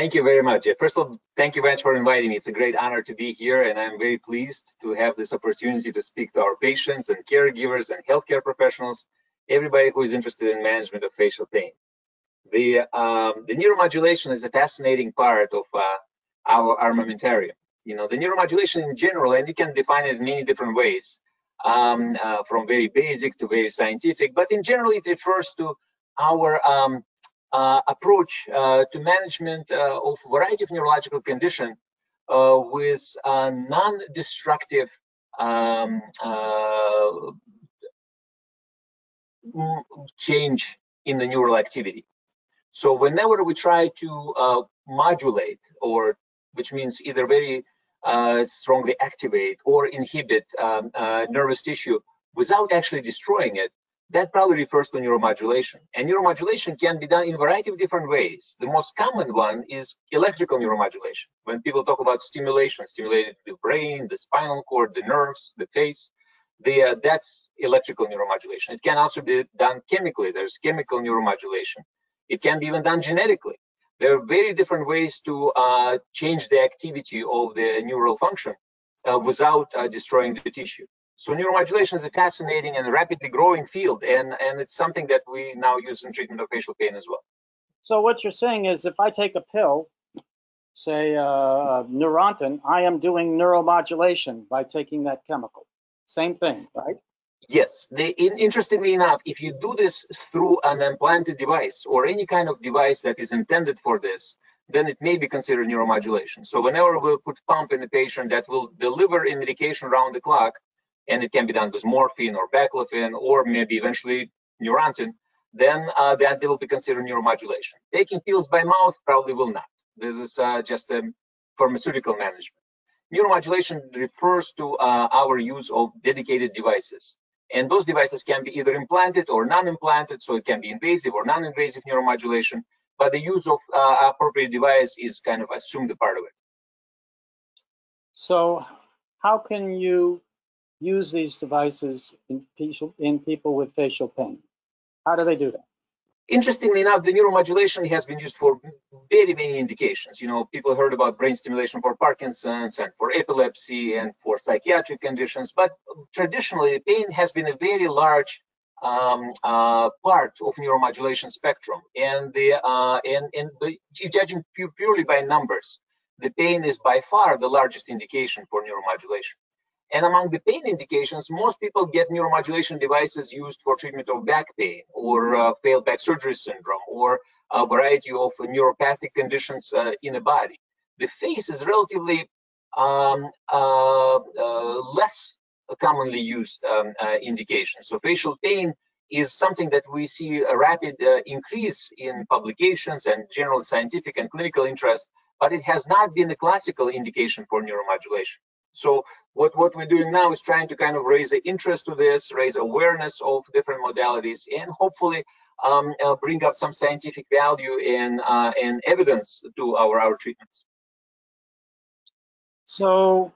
Thank you very much. First of all, thank you very much for inviting me. It's a great honor to be here, and I'm very pleased to have this opportunity to speak to our patients and caregivers and healthcare professionals, everybody who is interested in management of facial pain. The, um, the neuromodulation is a fascinating part of uh, our armamentarium. You know, the neuromodulation in general, and you can define it in many different ways, um, uh, from very basic to very scientific, but in general, it refers to our um, approach uh, to management uh, of a variety of neurological condition with non-destructive um, change in the neural activity. So whenever we try to uh, modulate, or which means either very uh, strongly activate or inhibit um, uh, nervous tissue without actually destroying it, that probably refers to neuromodulation. And neuromodulation can be done in a variety of different ways. The most common one is electrical neuromodulation. When people talk about stimulation, stimulating the brain, the spinal cord, the nerves, the face, the, uh, that's electrical neuromodulation. It can also be done chemically. There's chemical neuromodulation. It can be even done genetically. There are very different ways to uh, change the activity of the neural function uh, without uh, destroying the tissue. So neuromodulation is a fascinating and rapidly growing field, and, and it's something that we now use in treatment of facial pain as well. So what you're saying is if I take a pill, say uh, Neurontin, I am doing neuromodulation by taking that chemical. Same thing, right? Yes. They, in, interestingly enough, if you do this through an implanted device or any kind of device that is intended for this, then it may be considered neuromodulation. So whenever we put pump in the patient that will deliver a medication around the clock, and it can be done with morphine or baclofen or maybe eventually Neurontin, then uh, that will be considered neuromodulation. Taking pills by mouth probably will not. This is uh, just a pharmaceutical management. Neuromodulation refers to uh, our use of dedicated devices. And those devices can be either implanted or non-implanted, so it can be invasive or non-invasive neuromodulation, but the use of uh, appropriate device is kind of assumed a part of it. So how can you use these devices in people, in people with facial pain? How do they do that? Interestingly enough, the neuromodulation has been used for very many indications. You know, people heard about brain stimulation for Parkinson's and for epilepsy and for psychiatric conditions, but traditionally, pain has been a very large um, uh, part of neuromodulation spectrum. And the uh, and and the, judging purely by numbers, the pain is by far the largest indication for neuromodulation. And among the pain indications, most people get neuromodulation devices used for treatment of back pain or uh, failed back surgery syndrome or a variety of neuropathic conditions uh, in the body. The face is relatively um, uh, uh less commonly used um, uh, indication. So facial pain is something that we see a rapid uh, increase in publications and general scientific and clinical interest, but it has not been a classical indication for neuromodulation. So what, what we're doing now is trying to kind of raise the interest to this, raise awareness of different modalities, and hopefully um, uh, bring up some scientific value and, uh, and evidence to our, our treatments. So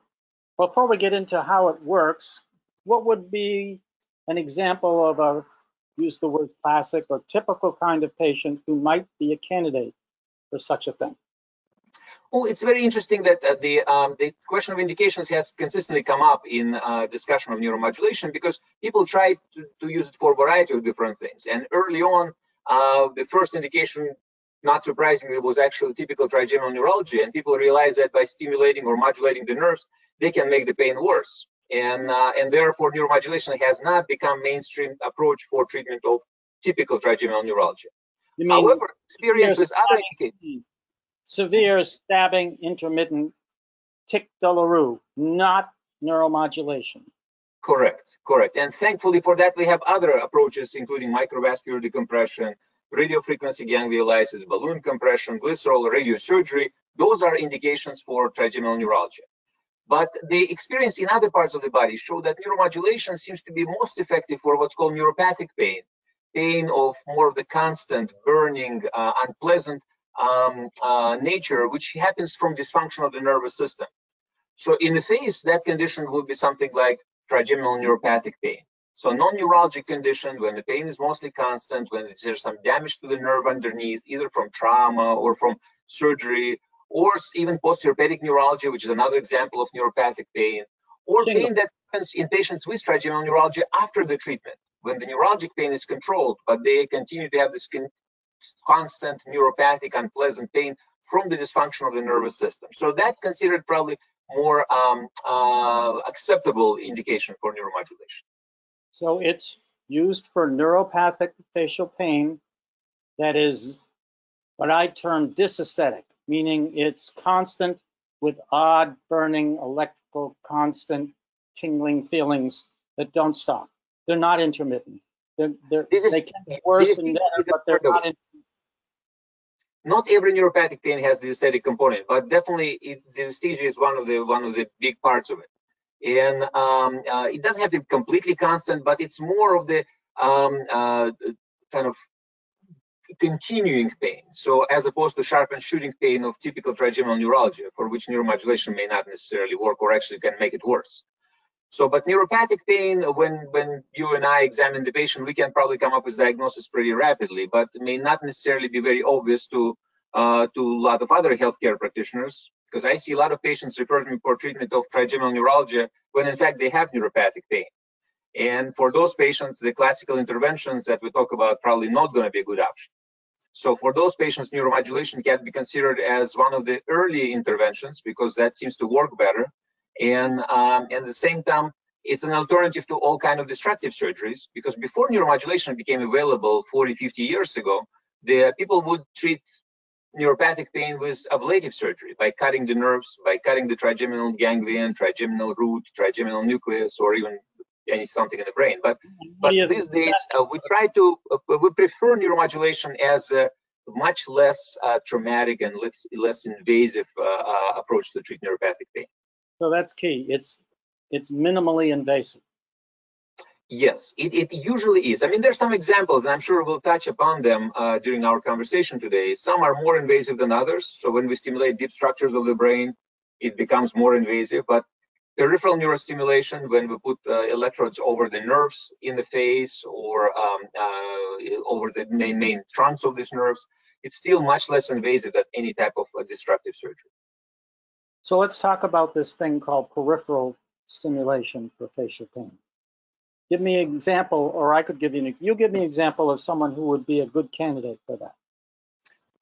before we get into how it works, what would be an example of a, use the word classic or typical kind of patient who might be a candidate for such a thing? Well, it's very interesting that uh, the um, the question of indications has consistently come up in uh, discussion of neuromodulation because people try to, to, use it for a variety of different things. And early on, uh, the first indication, not surprisingly, was actually typical trigeminal neuralgia, and people realized that by stimulating or modulating the nerves, they can make the pain worse. And uh, and therefore, neuromodulation has not become mainstream approach for treatment of typical trigeminal neuralgia. However, experience with other indications severe stabbing intermittent tic douloureux, not neuromodulation. Correct, correct. And thankfully for that, we have other approaches, including microvascular decompression, radiofrequency gangliolysis, balloon compression, glycerol, radiosurgery. Those are indications for trigeminal neuralgia. But the experience in other parts of the body show that neuromodulation seems to be most effective for what's called neuropathic pain, pain of more of the constant, burning, uh, unpleasant um, uh, nature, which happens from dysfunction of the nervous system. So in the face, that condition would be something like trigeminal neuropathic pain. So non-neuralgic condition when the pain is mostly constant, when there's some damage to the nerve underneath, either from trauma or from surgery, or even post-herpetic neuralgia, which is another example of neuropathic pain, or pain that happens in patients with trigeminal neuralgia after the treatment, when the neuralgic pain is controlled, but they continue to have this constant neuropathic unpleasant pain from the dysfunction of the nervous system. So that's considered probably more um, uh, acceptable indication for neuromodulation. So it's used for neuropathic facial pain that is what I term dysesthetic, meaning it's constant with odd burning electrical constant tingling feelings that don't stop. They're not intermittent. They're, they're, is, they can be worse and better, but they're not. In, not every neuropathic pain has dysesthetic component, but definitely it, dysesthesia is one of the one of the big parts of it. And um, uh, it doesn't have to be completely constant, but it's more of the um, uh, kind of continuing pain. So as opposed to sharp and shooting pain of typical trigeminal neuralgia, for which neuromodulation may not necessarily work or actually can make it worse. So, but neuropathic pain, when when you and I examine the patient, we can probably come up with diagnosis pretty rapidly, but may not necessarily be very obvious to uh, to a lot of other healthcare practitioners. Because I see a lot of patients refer to me for treatment of trigeminal neuralgia when in fact they have neuropathic pain. And for those patients, the classical interventions that we talk about probably not going to be a good option. So for those patients, neuromodulation can be considered as one of the early interventions because that seems to work better. And um, at the same time, it's an alternative to all kind of destructive surgeries because before neuromodulation became available 40, 50 years ago, the people would treat neuropathic pain with ablative surgery by cutting the nerves, by cutting the trigeminal ganglion, trigeminal root, trigeminal nucleus, or even any something in the brain. But but these days uh, we try to uh, we prefer neuromodulation as a much less uh, traumatic and less, less invasive uh, uh, approach to treat neuropathic pain. So that's key. It's it's minimally invasive. Yes, it, it usually is. I mean, there's some examples, and I'm sure we'll touch upon them uh, during our conversation today. Some are more invasive than others. So when we stimulate deep structures of the brain, it becomes more invasive. But peripheral neurostimulation, when we put uh, electrodes over the nerves in the face or um, uh, over the main, main trunks of these nerves, it's still much less invasive than any type of uh, destructive surgery. So let's talk about this thing called peripheral stimulation for facial pain. Give me an example, or I could give you an, you give me an example of someone who would be a good candidate for that.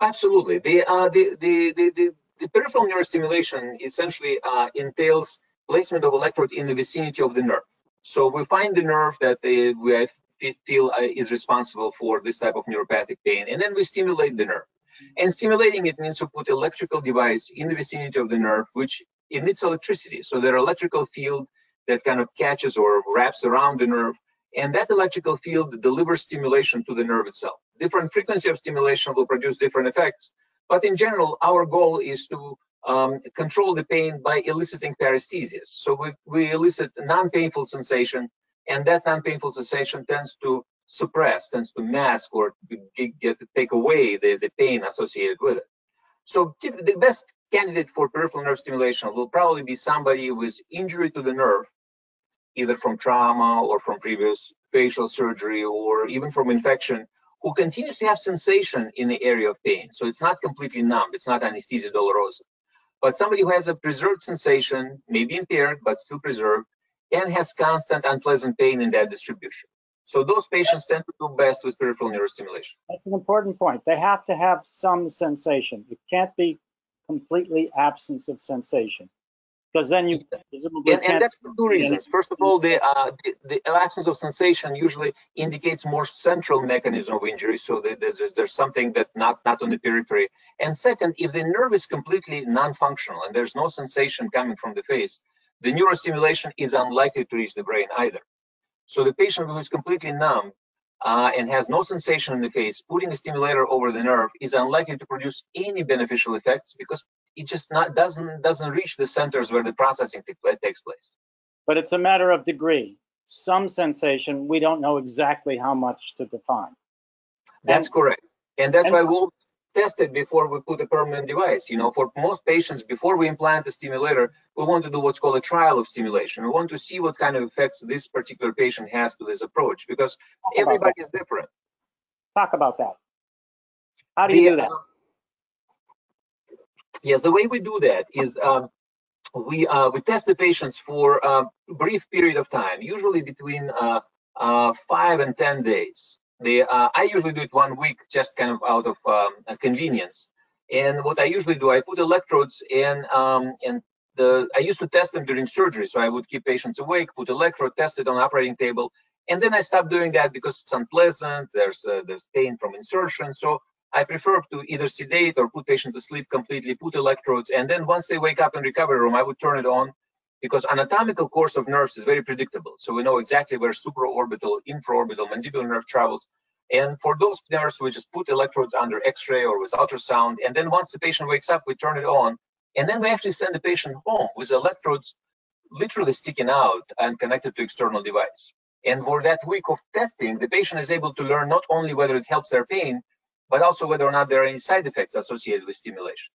Absolutely. The, uh, the, the, the, the, peripheral neurostimulation essentially uh, entails placement of electrode in the vicinity of the nerve. So we find the nerve that uh, we feel is responsible for this type of neuropathic pain, and then we stimulate the nerve. And stimulating it means we put electrical device in the vicinity of the nerve, which emits electricity. So there are electrical field that kind of catches or wraps around the nerve. And that electrical field delivers stimulation to the nerve itself. Different frequency of stimulation will produce different effects. But in general, our goal is to um, control the pain by eliciting paresthesias. So we, we elicit non-painful sensation, and that non-painful sensation tends to suppress, tends to mask or get to take away the, the pain associated with it. So the best candidate for peripheral nerve stimulation will probably be somebody with injury to the nerve, either from trauma or from previous facial surgery or even from infection, who continues to have sensation in the area of pain. So it's not completely numb, it's not anesthesia dolorosa. But somebody who has a preserved sensation, maybe impaired, but still preserved, and has constant unpleasant pain in that distribution. So those patients tend to do best with peripheral neurostimulation. That's an important point. They have to have some sensation. It can't be completely absence of sensation because then you presumably and, and that's for two reasons. First of all, the, uh, the, the absence of sensation usually indicates more central mechanism of injury, so there's, there's something that not not on the periphery. And second, if the nerve is completely non-functional and there's no sensation coming from the face, the neurostimulation is unlikely to reach the brain either. So the patient who is completely numb uh, and has no sensation in the face, putting a stimulator over the nerve is unlikely to produce any beneficial effects because it just not doesn't doesn't reach the centers where the processing takes place. But it's a matter of degree. Some sensation, we don't know exactly how much to define. That's and, correct, and that's and, why we'll tested before we put a permanent device. You know, for most patients, before we implant a stimulator, we want to do what's called a trial of stimulation. We want to see what kind of effects this particular patient has to this approach because Talk everybody is different. Talk about that. How do you the, do that? Uh, Yes, the way we do that is um, we uh, we test the patients for a brief period of time, usually between uh, uh, five and ten days. The, uh, I usually do it one week, just kind of out of um, convenience. And what I usually do, I put electrodes in, um, and the I used to test them during surgery, so I would keep patients awake, put electrode, test it on operating table, and then I stopped doing that because it's unpleasant. There's uh, there's pain from insertion, so I prefer to either sedate or put patients to sleep completely, put electrodes, and then once they wake up in recovery room, I would turn it on because anatomical course of nerves is very predictable. So we know exactly where supraorbital, infraorbital, mandibular nerve travels. And for those nerves, we just put electrodes under X-ray or with ultrasound. And then once the patient wakes up, we turn it on. And then we actually send the patient home with electrodes literally sticking out and connected to external device. And for that week of testing, the patient is able to learn not only whether it helps their pain, but also whether or not there are any side effects associated with stimulation.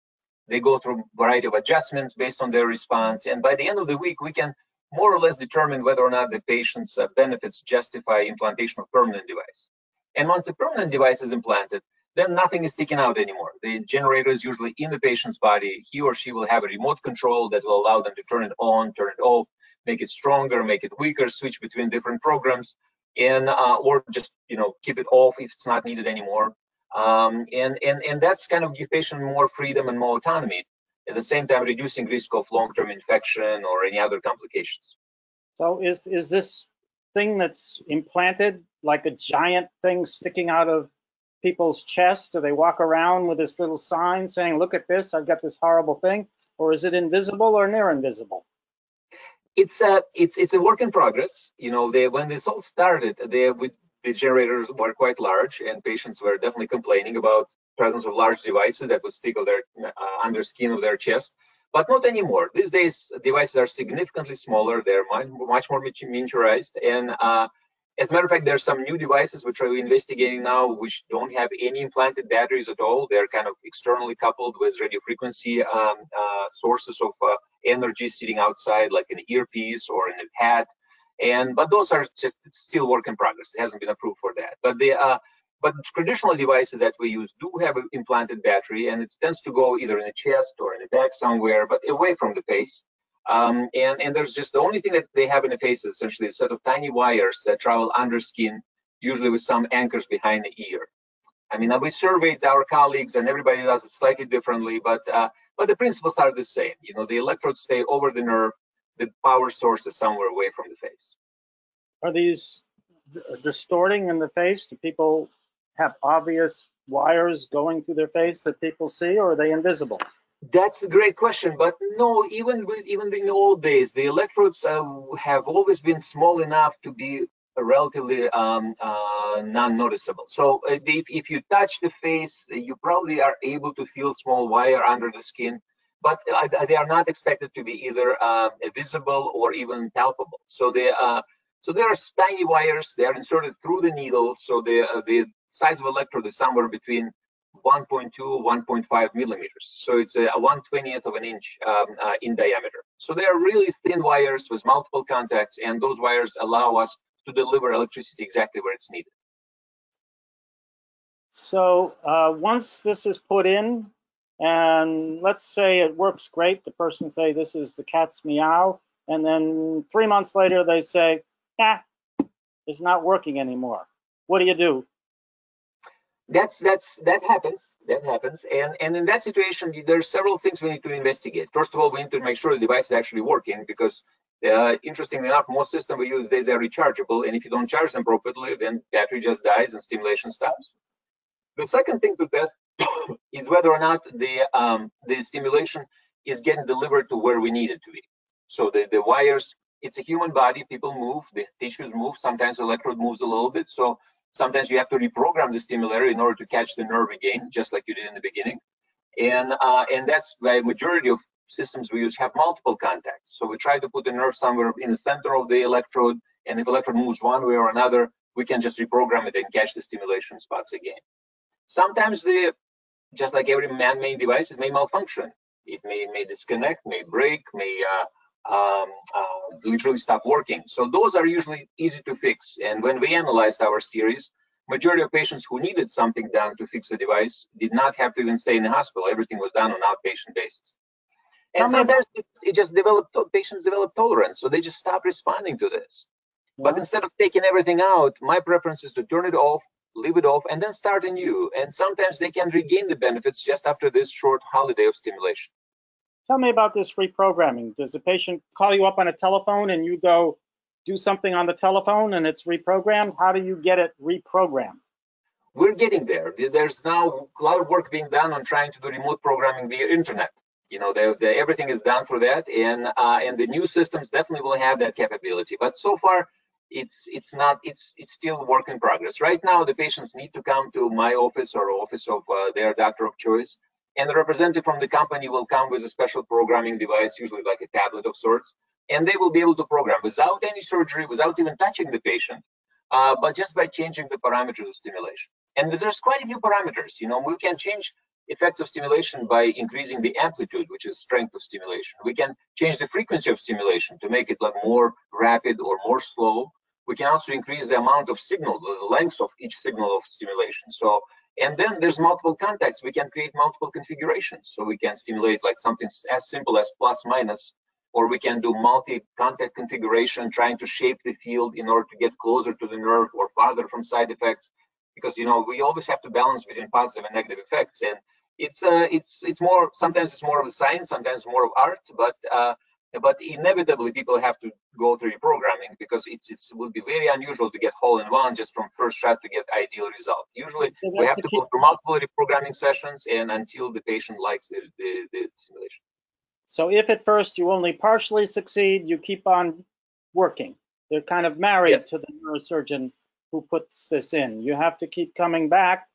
They go through a variety of adjustments based on their response. And by the end of the week, we can more or less determine whether or not the patient's uh, benefits justify implantation of permanent device. And once the permanent device is implanted, then nothing is sticking out anymore. The generator is usually in the patient's body. He or she will have a remote control that will allow them to turn it on, turn it off, make it stronger, make it weaker, switch between different programs, and uh, or just you know keep it off if it's not needed anymore. Um, and, and, and that's kind of give patient more freedom and more autonomy, at the same time reducing risk of long-term infection or any other complications. So is, is this thing that's implanted like a giant thing sticking out of people's chest? Do they walk around with this little sign saying, look at this, I've got this horrible thing? Or is it invisible or near invisible? It's a it's it's a work in progress. You know, they when this all started, they with the generators were quite large and patients were definitely complaining about presence of large devices that would stick their uh, under skin of their chest. But not anymore. These days devices are significantly smaller. They're much, much more miniaturized. And uh, as a matter of fact there's some new devices which are investigating now which don't have any implanted batteries at all. They're kind of externally coupled with radio frequency um, uh, sources of uh, energy sitting outside like an earpiece or in a pad and but those are just still work in progress. It hasn't been approved for that. But the uh, but traditional devices that we use do have an implanted battery, and it tends to go either in the chest or in the back somewhere, but away from the face. Um, and and there's just the only thing that they have in the face is essentially a set of tiny wires that travel under skin, usually with some anchors behind the ear. I mean, we surveyed our colleagues, and everybody does it slightly differently, but uh, but the principles are the same. You know, the electrodes stay over the nerve the power source is somewhere away from the face. Are these distorting in the face? Do people have obvious wires going through their face that people see, or are they invisible? That's a great question, but no. Even with, even in the old days, the electrodes uh, have always been small enough to be relatively um, uh, non-noticeable. So uh, if, if you touch the face, you probably are able to feel small wire under the skin but they are not expected to be either uh, visible or even palpable. So they uh, so there are tiny wires. They are inserted through the needle. So the uh, the size of electrode is somewhere between 1.2 1.5 millimeters. So it's a, a 1/20th of an inch um, uh, in diameter. So they are really thin wires with multiple contacts, and those wires allow us to deliver electricity exactly where it's needed. So uh, once this is put in, and let's say it works great. The person say this is the cat's meow, and then three months later they say, "Ah, it's not working anymore." What do you do? That's that's that happens. That happens, and and in that situation, there are several things we need to investigate. First of all, we need to make sure the device is actually working because, uh, interestingly enough, most systems we use these are rechargeable, and if you don't charge them properly, then battery just dies and stimulation stops. The second thing to test is whether or not the um, the stimulation is getting delivered to where we need it to be. So the, the wires, it's a human body, people move, the tissues move, sometimes the electrode moves a little bit. So sometimes you have to reprogram the stimulator in order to catch the nerve again, just like you did in the beginning. And uh, and that's why majority of systems we use have multiple contacts. So we try to put the nerve somewhere in the center of the electrode, and if the electrode moves one way or another, we can just reprogram it and catch the stimulation spots again. Sometimes the just like every man-made device, it may malfunction. It may, may disconnect, may break, may uh, um, uh, literally stop working. So those are usually easy to fix. And when we analyzed our series, majority of patients who needed something done to fix the device did not have to even stay in the hospital. Everything was done on outpatient basis. And sometimes it, it just developed, patients develop tolerance, so they just stop responding to this. But instead of taking everything out, my preference is to turn it off, leave it off, and then start anew. And sometimes they can regain the benefits just after this short holiday of stimulation. Tell me about this reprogramming. Does the patient call you up on a telephone and you go do something on the telephone and it's reprogrammed? How do you get it reprogrammed? We're getting there. There's now a lot of work being done on trying to do remote programming via internet. You know, the, the, everything is done for that, and uh, and the new systems definitely will have that capability. But so far, it's it's not it's it's still work in progress. Right now, the patients need to come to my office or office of uh, their doctor of choice, and the representative from the company will come with a special programming device, usually like a tablet of sorts, and they will be able to program without any surgery, without even touching the patient, uh, but just by changing the parameters of stimulation. And there's quite a few parameters. You know, we can change effects of stimulation by increasing the amplitude, which is strength of stimulation. We can change the frequency of stimulation to make it like more rapid or more slow. We can also increase the amount of signal, the length of each signal of stimulation. So, and then there's multiple contacts. We can create multiple configurations. So we can stimulate like something as simple as plus minus, or we can do multi-contact configuration, trying to shape the field in order to get closer to the nerve or farther from side effects. Because you know we always have to balance between positive and negative effects, and it's uh, it's it's more sometimes it's more of a science, sometimes more of art, but uh, but inevitably people have to go through reprogramming because it's it will be very unusual to get hole in one just from first shot to get ideal result. Usually so we have to go through multiple reprogramming sessions and until the patient likes the, the, the simulation. So if at first you only partially succeed, you keep on working. They're kind of married yes. to the neurosurgeon who puts this in. You have to keep coming back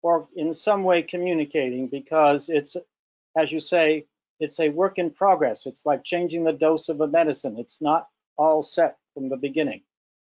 or in some way communicating because it's, as you say, it's a work in progress. It's like changing the dose of a medicine. It's not all set from the beginning.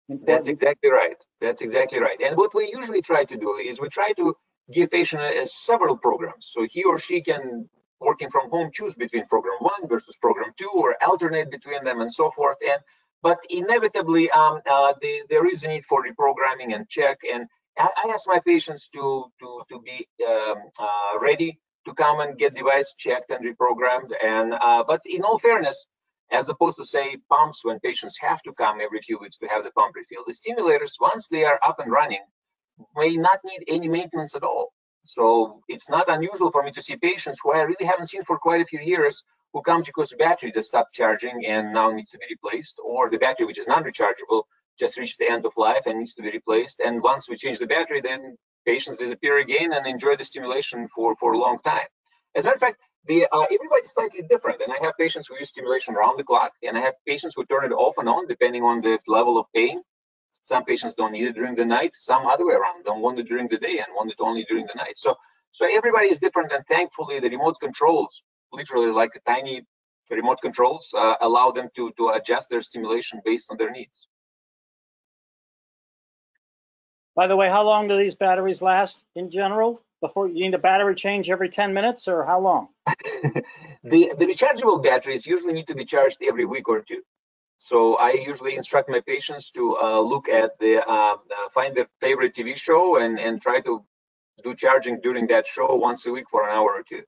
Important. That's exactly right. That's exactly right. And what we usually try to do is we try to give patient a, a several programs. So he or she can, working from home, choose between program one versus program two or alternate between them and so forth. And But inevitably, um, uh, the, there is a need for reprogramming and check. And I, I ask my patients to, to, to be um, uh, ready to come and get device checked and reprogrammed. And uh, but in all fairness, as opposed to say pumps when patients have to come every few weeks to have the pump refilled, the stimulators once they are up and running may not need any maintenance at all. So it's not unusual for me to see patients who I really haven't seen for quite a few years who come because the battery just stopped charging and now needs to be replaced, or the battery which is non-rechargeable just reached the end of life and needs to be replaced. And once we change the battery, then patients disappear again and enjoy the stimulation for, for a long time. As a matter of fact, the, uh, everybody's slightly different. And I have patients who use stimulation around the clock, and I have patients who turn it off and on depending on the level of pain. Some patients don't need it during the night, some other way around, don't want it during the day and want it only during the night. So, so everybody is different, and thankfully, the remote controls, literally like tiny remote controls, uh, allow them to, to adjust their stimulation based on their needs. By the way, how long do these batteries last in general? Before you need a battery change every 10 minutes or how long? the, the rechargeable batteries usually need to be charged every week or two. So I usually instruct my patients to uh, look at the, uh, uh, find their favorite TV show and, and try to do charging during that show once a week for an hour or two.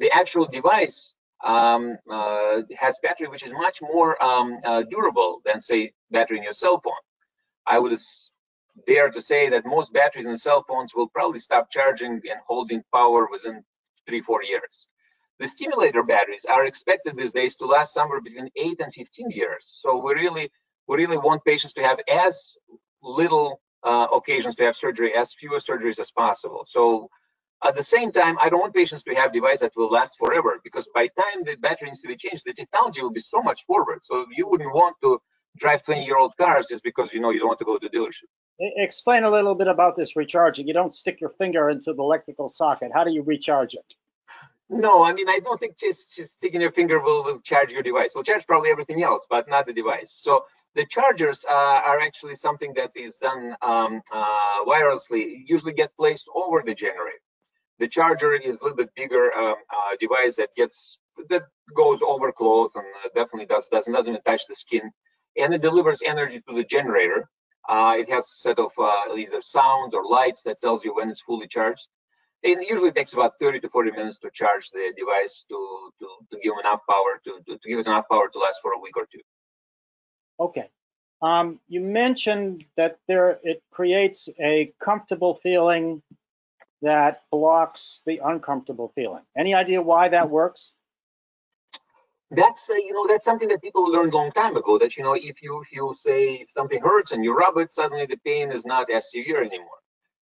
The actual device um, uh, has battery which is much more um, uh, durable than say battery in your cell phone. I would dare to say that most batteries in cell phones will probably stop charging and holding power within three, four years. The stimulator batteries are expected these days to last somewhere between eight and 15 years. So we really, we really want patients to have as little uh, occasions to have surgery, as few surgeries as possible. So at the same time, I don't want patients to have device that will last forever because by the time the battery needs to be changed, the technology will be so much forward. So you wouldn't want to drive 20 year old cars just because you know you don't want to go to the dealership. Explain a little bit about this recharging. You don't stick your finger into the electrical socket. How do you recharge it? No, I mean, I don't think just, just sticking your finger will, will charge your device. Will charge probably everything else, but not the device. So the chargers uh, are actually something that is done um, uh, wirelessly, usually get placed over the generator. The charger is a little bit bigger um, uh, device that gets that goes over clothes and uh, definitely does does not even touch the skin, and it delivers energy to the generator Uh, it has a set of uh, either sounds or lights that tells you when it's fully charged. It usually takes about 30 to 40 minutes to charge the device to, to, to give enough power to, to, to give it enough power to last for a week or two. Okay. Um, you mentioned that there it creates a comfortable feeling that blocks the uncomfortable feeling. Any idea why that works? That's uh, you know that's something that people learned a long time ago. That you know if you if you say if something hurts and you rub it, suddenly the pain is not as severe anymore.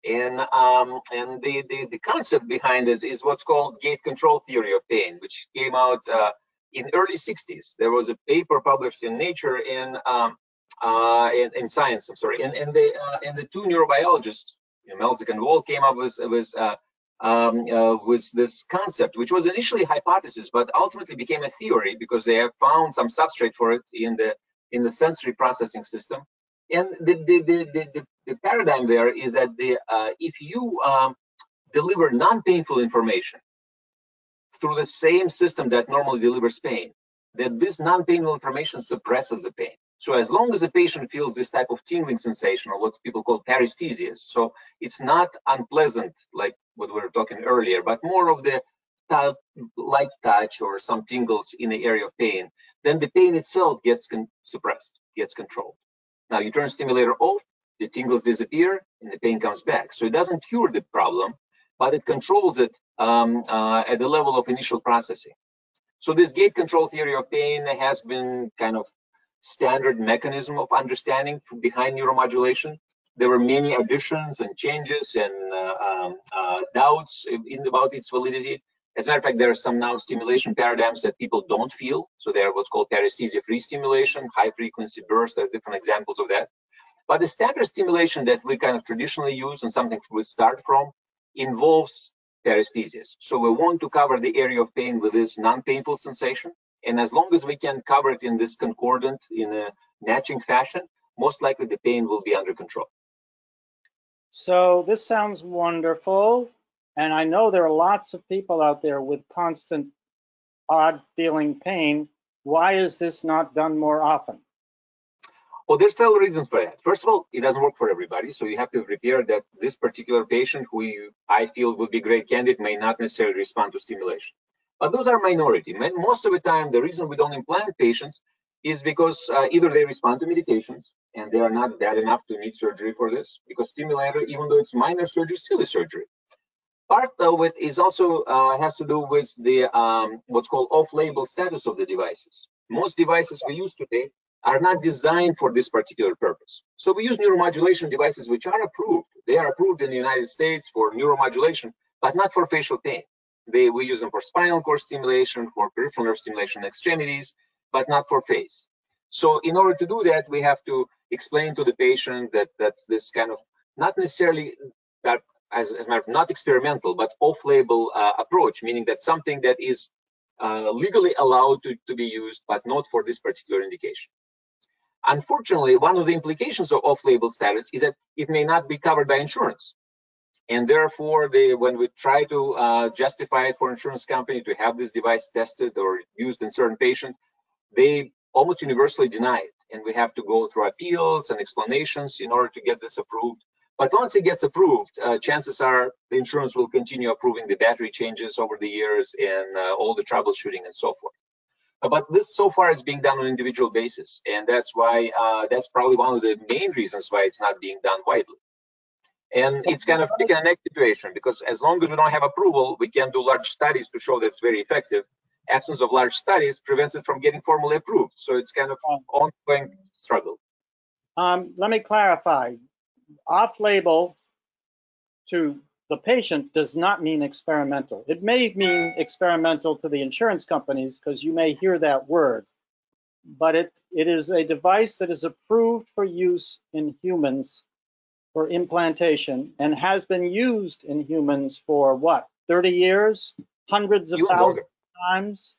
And um, and the, the the concept behind it is what's called gate control theory of pain, which came out uh, in early 60s. There was a paper published in Nature in um, uh, in, in, Science. I'm sorry, and and the uh, and the two neurobiologists, you know, Melzack and Wall, came up with with uh, um, uh, with this concept, which was initially a hypothesis, but ultimately became a theory because they have found some substrate for it in the in the sensory processing system. And the the the, the, the paradigm there is that the uh, if you um, deliver non-painful information through the same system that normally delivers pain, that this non-painful information suppresses the pain. So as long as the patient feels this type of tingling sensation or what people call paresthesias, so it's not unpleasant like what we were talking earlier, but more of the light touch or some tingles in the area of pain, then the pain itself gets suppressed, gets controlled. Now you turn stimulator off, the tingles disappear and the pain comes back. So it doesn't cure the problem, but it controls it um, uh, at the level of initial processing. So this gate control theory of pain has been kind of standard mechanism of understanding behind neuromodulation. There were many additions and changes and uh, um, uh, doubts in, about its validity. As a matter of fact, there are some now stimulation paradigms that people don't feel. So they are what's called paresthesia-free stimulation, high-frequency bursts There are different examples of that. But the standard stimulation that we kind of traditionally use and something we start from involves paresthesias. So we want to cover the area of pain with this non-painful sensation. And as long as we can cover it in this concordant, in a matching fashion, most likely the pain will be under control. So this sounds wonderful. And I know there are lots of people out there with constant odd feeling pain. Why is this not done more often? Well, there's several reasons for that. First of all, it doesn't work for everybody. So you have to prepare that this particular patient who you, I feel would be a great candidate may not necessarily respond to stimulation. But those are minority. Most of the time, the reason we don't implant patients is because uh, either they respond to medications and they are not bad enough to need surgery for this, because stimulator, even though it's minor surgery, still is surgery. Part of it is also uh, has to do with the um, what's called off-label status of the devices. Most devices we use today are not designed for this particular purpose. So we use neuromodulation devices which are approved. They are approved in the United States for neuromodulation, but not for facial pain. They, we use them for spinal cord stimulation, for peripheral nerve stimulation extremities, but not for face. So in order to do that, we have to explain to the patient that that's this kind of not necessarily that as a matter of not experimental, but off-label uh, approach, meaning that something that is uh, legally allowed to, to be used, but not for this particular indication. Unfortunately, one of the implications of off-label status is that it may not be covered by insurance. And therefore, they, when we try to uh, justify it for insurance company to have this device tested or used in certain patients, they almost universally deny it. And we have to go through appeals and explanations in order to get this approved. But once it gets approved, uh, chances are the insurance will continue approving the battery changes over the years and uh, all the troubleshooting and so forth. Uh, but this so far is being done on an individual basis, and that's why uh, that's probably one of the main reasons why it's not being done widely. And it's kind of chicken and egg situation because as long as we don't have approval, we can do large studies to show that it's very effective. Absence of large studies prevents it from getting formally approved. So it's kind of ongoing struggle. Um, let me clarify. Off-label to the patient does not mean experimental. It may mean experimental to the insurance companies because you may hear that word, but it, it is a device that is approved for use in humans for implantation and has been used in humans for what, 30 years, hundreds of Even thousands longer. of times?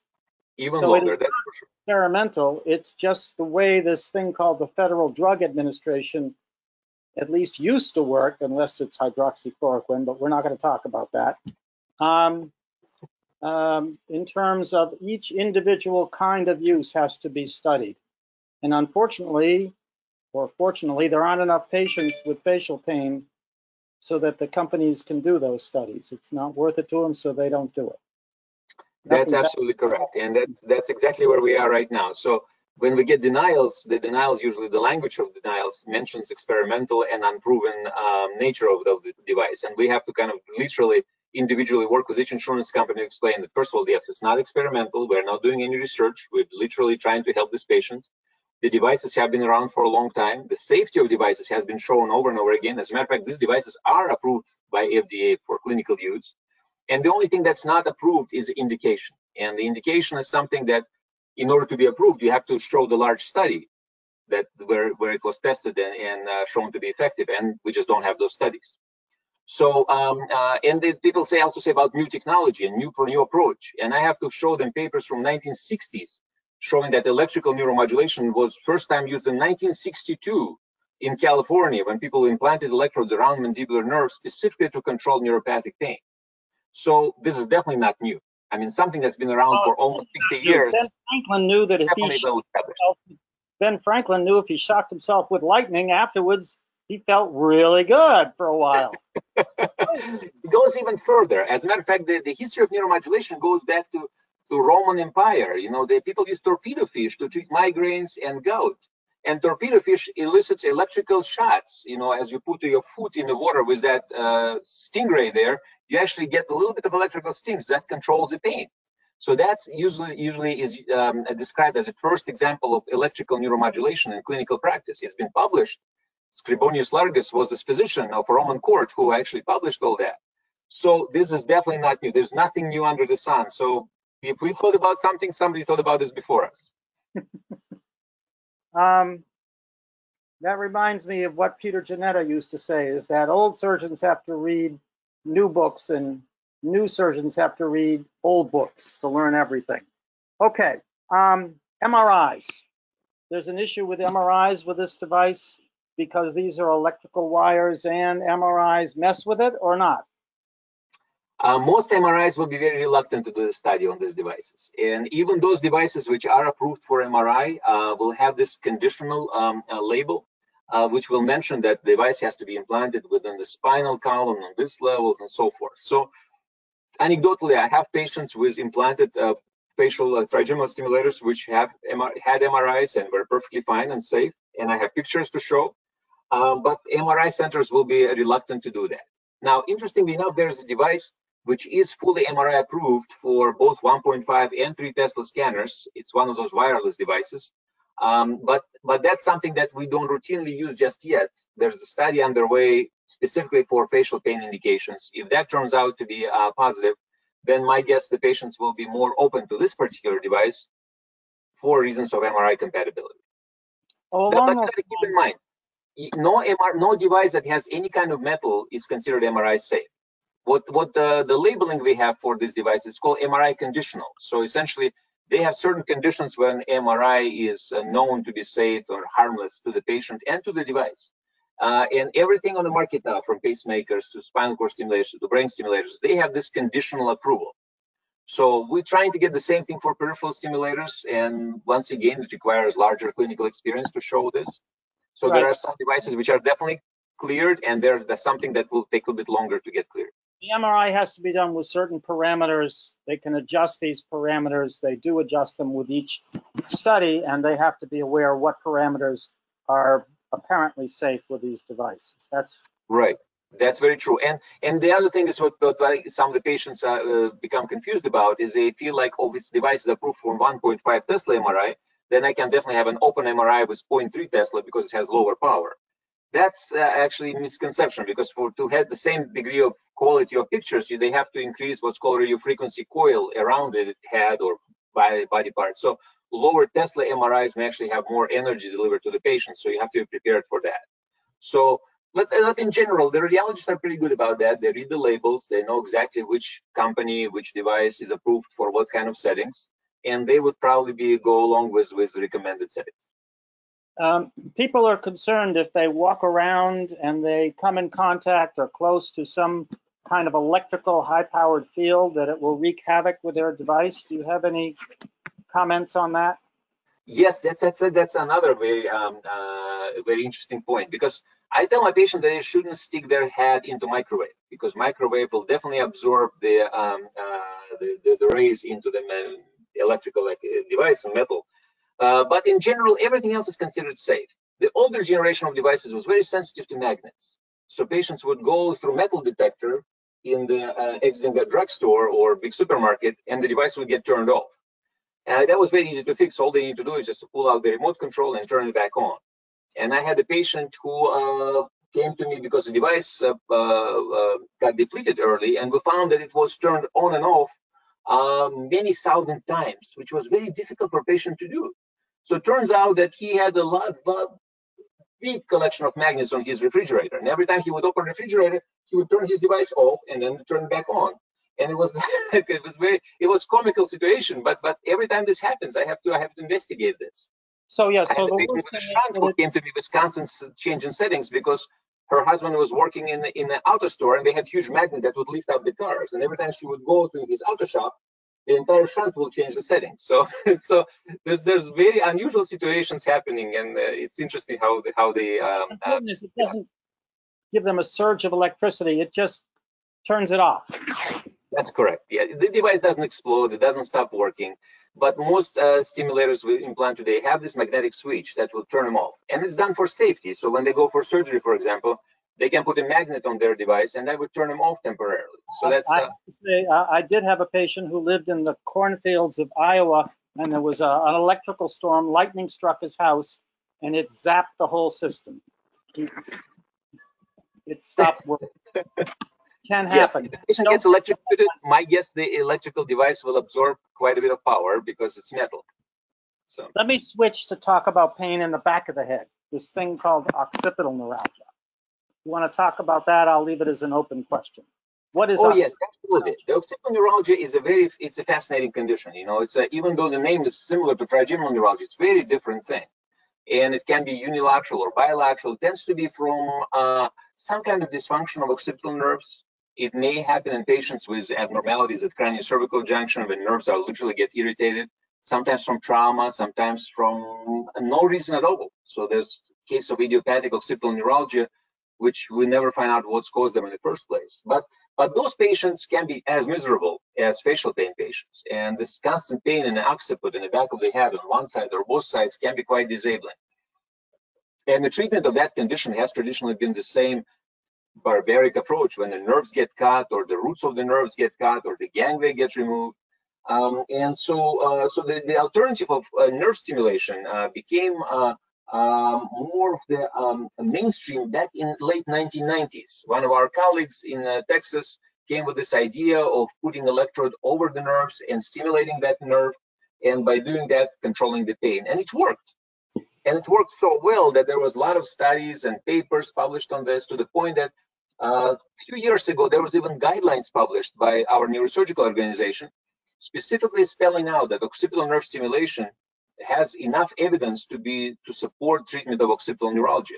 Even so longer, that's for sure. Experimental, it's just the way this thing called the Federal Drug Administration at least used to work, unless it's hydroxychloroquine, but we're not going to talk about that. Um, um, in terms of each individual kind of use has to be studied. And unfortunately, or fortunately, there aren't enough patients with facial pain so that the companies can do those studies. It's not worth it to them, so they don't do it. That's Nothing absolutely correct. And that, that's exactly where we are right now. So when we get denials, the denials, usually the language of denials mentions experimental and unproven um, nature of the, of the device. And we have to kind of literally individually work with each insurance company to explain that, first of all, yes, it's not experimental. We're not doing any research. We're literally trying to help these patients. The devices have been around for a long time. The safety of devices has been shown over and over again. As a matter of fact, these devices are approved by FDA for clinical use. And the only thing that's not approved is indication. And the indication is something that, in order to be approved, you have to show the large study that where, where it was tested and, and uh, shown to be effective. And we just don't have those studies. So, um, uh, and the, people say also say about new technology and new new approach. And I have to show them papers from 1960s showing that electrical neuromodulation was first time used in 1962 in California when people implanted electrodes around mandibular nerve specifically to control neuropathic pain. So this is definitely not new. I mean, something that's been around for oh, almost 60 years. Ben Franklin knew that if he established. Ben Franklin knew if he shocked himself with lightning afterwards, he felt really good for a while. it goes even further. As a matter of fact, the, the history of neuromodulation goes back to, to Roman Empire. You know, the people use torpedo fish to treat migraines and gout. And torpedo fish elicits electrical shots. You know, as you put your foot in the water with that uh, stingray there, you actually get a little bit of electrical stings that controls the pain. So that's usually usually is um, described as a first example of electrical neuromodulation in clinical practice. It's been published Scribonius Largus was this physician of Roman court who actually published all that. So this is definitely not new. There's nothing new under the sun. So if we thought about something, somebody thought about this before us. um, that reminds me of what Peter Jannetta used to say, is that old surgeons have to read new books and new surgeons have to read old books to learn everything. Okay, um, MRIs. There's an issue with MRIs with this device because these are electrical wires and MRIs mess with it or not? Uh, most MRIs will be very reluctant to do the study on these devices. And even those devices which are approved for MRI uh, will have this conditional um, uh, label, uh, which will mention that the device has to be implanted within the spinal column on these levels and so forth. So anecdotally, I have patients with implanted uh, facial uh, trigeminal stimulators which have MR had MRIs and were perfectly fine and safe. And I have pictures to show. Um, but MRI centers will be reluctant to do that. Now, interestingly enough, there's a device which is fully MRI approved for both 1.5 and 3 Tesla scanners. It's one of those wireless devices. Um, but but that's something that we don't routinely use just yet. There's a study underway specifically for facial pain indications. If that turns out to be uh, positive, then my guess the patients will be more open to this particular device for reasons of MRI compatibility. Oh, but, but keep in mind, no MR, no device that has any kind of metal is considered MRI safe. What what the, the labeling we have for this device is called MRI conditional. So essentially, they have certain conditions when MRI is uh, known to be safe or harmless to the patient and to the device. Uh, and everything on the market now, from pacemakers to spinal cord stimulators to brain stimulators, they have this conditional approval. So we're trying to get the same thing for peripheral stimulators. And once again, it requires larger clinical experience to show this. So right. there are some devices which are definitely cleared, and there's something that will take a little bit longer to get cleared. The MRI has to be done with certain parameters. They can adjust these parameters. They do adjust them with each study, and they have to be aware what parameters are apparently safe with these devices. That's right. That's very true. And and the other thing is what, what some of the patients uh, uh, become confused about is they feel like, oh, this device is approved for 1.5 Tesla MRI, then I can definitely have an open MRI with 0.3 Tesla because it has lower power. That's uh, actually a misconception because for to have the same degree of quality of pictures, you, they have to increase what's called radio frequency coil around it head or body, body part. So lower Tesla MRIs may actually have more energy delivered to the patient. So you have to be prepared for that. So but, but in general, the radiologists are pretty good about that. They read the labels. They know exactly which company, which device is approved for what kind of settings and they would probably be go along with with recommended settings. Um, people are concerned if they walk around and they come in contact or close to some kind of electrical high-powered field that it will wreak havoc with their device. Do you have any comments on that? Yes, that's that's that's another very um, uh, very interesting point because I tell my patient that they shouldn't stick their head into microwave because microwave will definitely absorb the um, uh, the, the, the, rays into the electrical like, uh, device and metal. Uh, but in general, everything else is considered safe. The older generation of devices was very sensitive to magnets, so patients would go through metal detector in the uh, exiting a drugstore or big supermarket, and the device would get turned off. And that was very easy to fix. All they need to do is just to pull out the remote control and turn it back on. And I had a patient who uh, came to me because the device uh, uh, got depleted early, and we found that it was turned on and off um, many thousand times, which was very difficult for a patient to do. So it turns out that he had a lot, lot big collection of magnets on his refrigerator, and every time he would open the refrigerator, he would turn his device off and then turn it back on. And it was it was very it was comical situation but but every time this happens i have to i have to investigate this. So yeah so the worst thing who came to me wisconsin changing settings because her husband was working in in an auto store and they had huge magnet that would lift up the cars. And every time she would go to his auto shop the entire shunt will change the settings so so there's there's very unusual situations happening and uh, it's interesting how the, how they um, uh, it doesn't give them a surge of electricity. It just turns it off. That's correct. Yeah, the device doesn't explode, it doesn't stop working, but most uh, stimulators we implant today have this magnetic switch that will turn them off. And it's done for safety. So when they go for surgery, for example, they can put a magnet on their device and that would turn them off temporarily. So that's. Uh, I, I did have a patient who lived in the cornfields of Iowa and there was a, an electrical storm, lightning struck his house and it zapped the whole system. It stopped working. can happen. Yes, if the patient gets electrocuted, my guess the electrical device will absorb quite a bit of power because it's metal. So let me switch to talk about pain in the back of the head. This thing called occipital neuralgia. You want to talk about that? I'll leave it as an open question. What is? Oh yes, absolutely. The occipital neuralgia is a very it's a fascinating condition. You know, it's a, even though the name is similar to trigeminal neuralgia, it's a very different thing and it can be unilateral or bilateral. It tends to be from uh, some kind of dysfunction of occipital nerves it may happen in patients with abnormalities at craniocervical junction when nerves are literally get irritated, sometimes from trauma, sometimes from no reason at all. So there's case of idiopathic occipital neuralgia, which we never find out what's caused them in the first place. But but those patients can be as miserable as facial pain patients. And this constant pain in the occiput in the back of the head on one side or both sides can be quite disabling. And the treatment of that condition has traditionally been the same barbaric approach when the nerves get cut or the roots of the nerves get cut or the ganglia gets removed. Um, and so, uh, so the, the, alternative of uh, nerve stimulation uh, became uh, um, more of the um, mainstream back in late 1990s. One of our colleagues in uh, Texas came with this idea of putting electrode over the nerves and stimulating that nerve, and by doing that, controlling the pain. And it worked. And it worked so well that there was a lot of studies and papers published on this to the point that uh, a few years ago, there was even guidelines published by our neurosurgical organization, specifically spelling out that occipital nerve stimulation has enough evidence to be to support treatment of occipital neuralgia.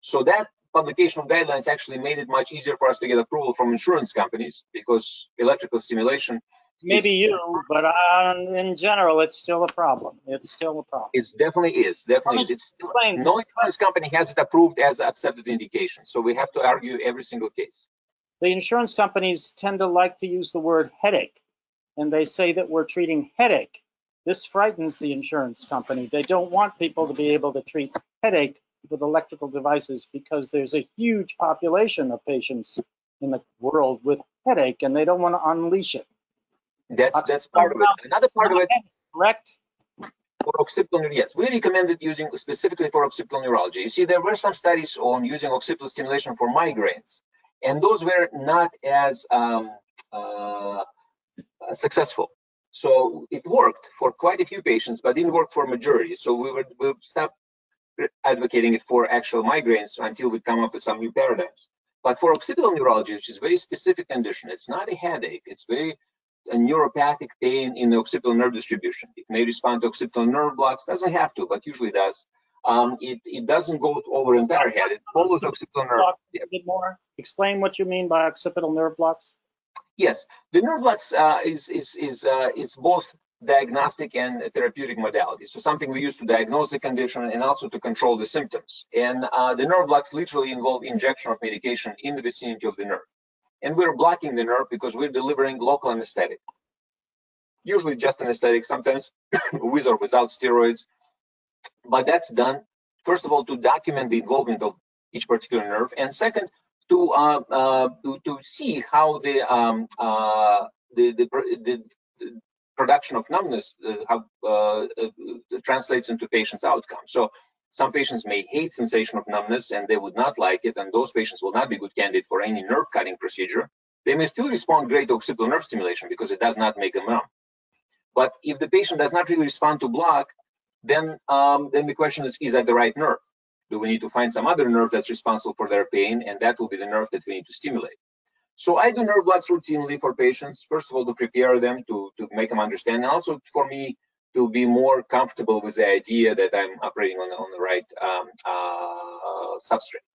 So that publication of guidelines actually made it much easier for us to get approval from insurance companies because electrical stimulation Maybe you, but um, in general, it's still a problem. It's still a problem. It definitely is. Definitely is. It's still, no insurance company has it approved as accepted indication. So we have to argue every single case. The insurance companies tend to like to use the word headache, and they say that we're treating headache. This frightens the insurance company. They don't want people to be able to treat headache with electrical devices because there's a huge population of patients in the world with headache, and they don't want to unleash it. That's that's part of it. Another part of it. Correct. For occipital neuralgia, yes, we recommended using specifically for occipital neuralgia. You see, there were some studies on using occipital stimulation for migraines, and those were not as um, uh, successful. So it worked for quite a few patients, but didn't work for majority. So we would we stop advocating it for actual migraines until we come up with some new paradigms. But for occipital neuralgia, which is a very specific condition, it's not a headache. It's very a neuropathic pain in the occipital nerve distribution. It may respond to occipital nerve blocks, doesn't have to, but usually does. Um, it, it doesn't go over entire head. It follows occipital nerve. A bit more. Explain what you mean by occipital nerve blocks. Yes, the nerve blocks uh, is is is uh, is both diagnostic and therapeutic modality. So something we use to diagnose the condition and also to control the symptoms. And uh, the nerve blocks literally involve injection of medication in the vicinity of the nerve. And we're blocking the nerve because we're delivering local anesthetic. Usually just anesthetic, sometimes with or without steroids. But that's done, first of all, to document the involvement of each particular nerve. And second, to uh, uh, to, to, see how the, um, uh, the, the, the, production of numbness translates into patient's outcome. So some patients may hate sensation of numbness and they would not like it, and those patients will not be good candidate for any nerve cutting procedure. They may still respond great to occipital nerve stimulation because it does not make them numb. But if the patient does not really respond to block, then um, then the question is, is that the right nerve? Do we need to find some other nerve that's responsible for their pain? And that will be the nerve that we need to stimulate. So I do nerve blocks routinely for patients, first of all, to prepare them, to, to make them understand, and also for me to be more comfortable with the idea that I'm operating on, on the right um, uh, substrate.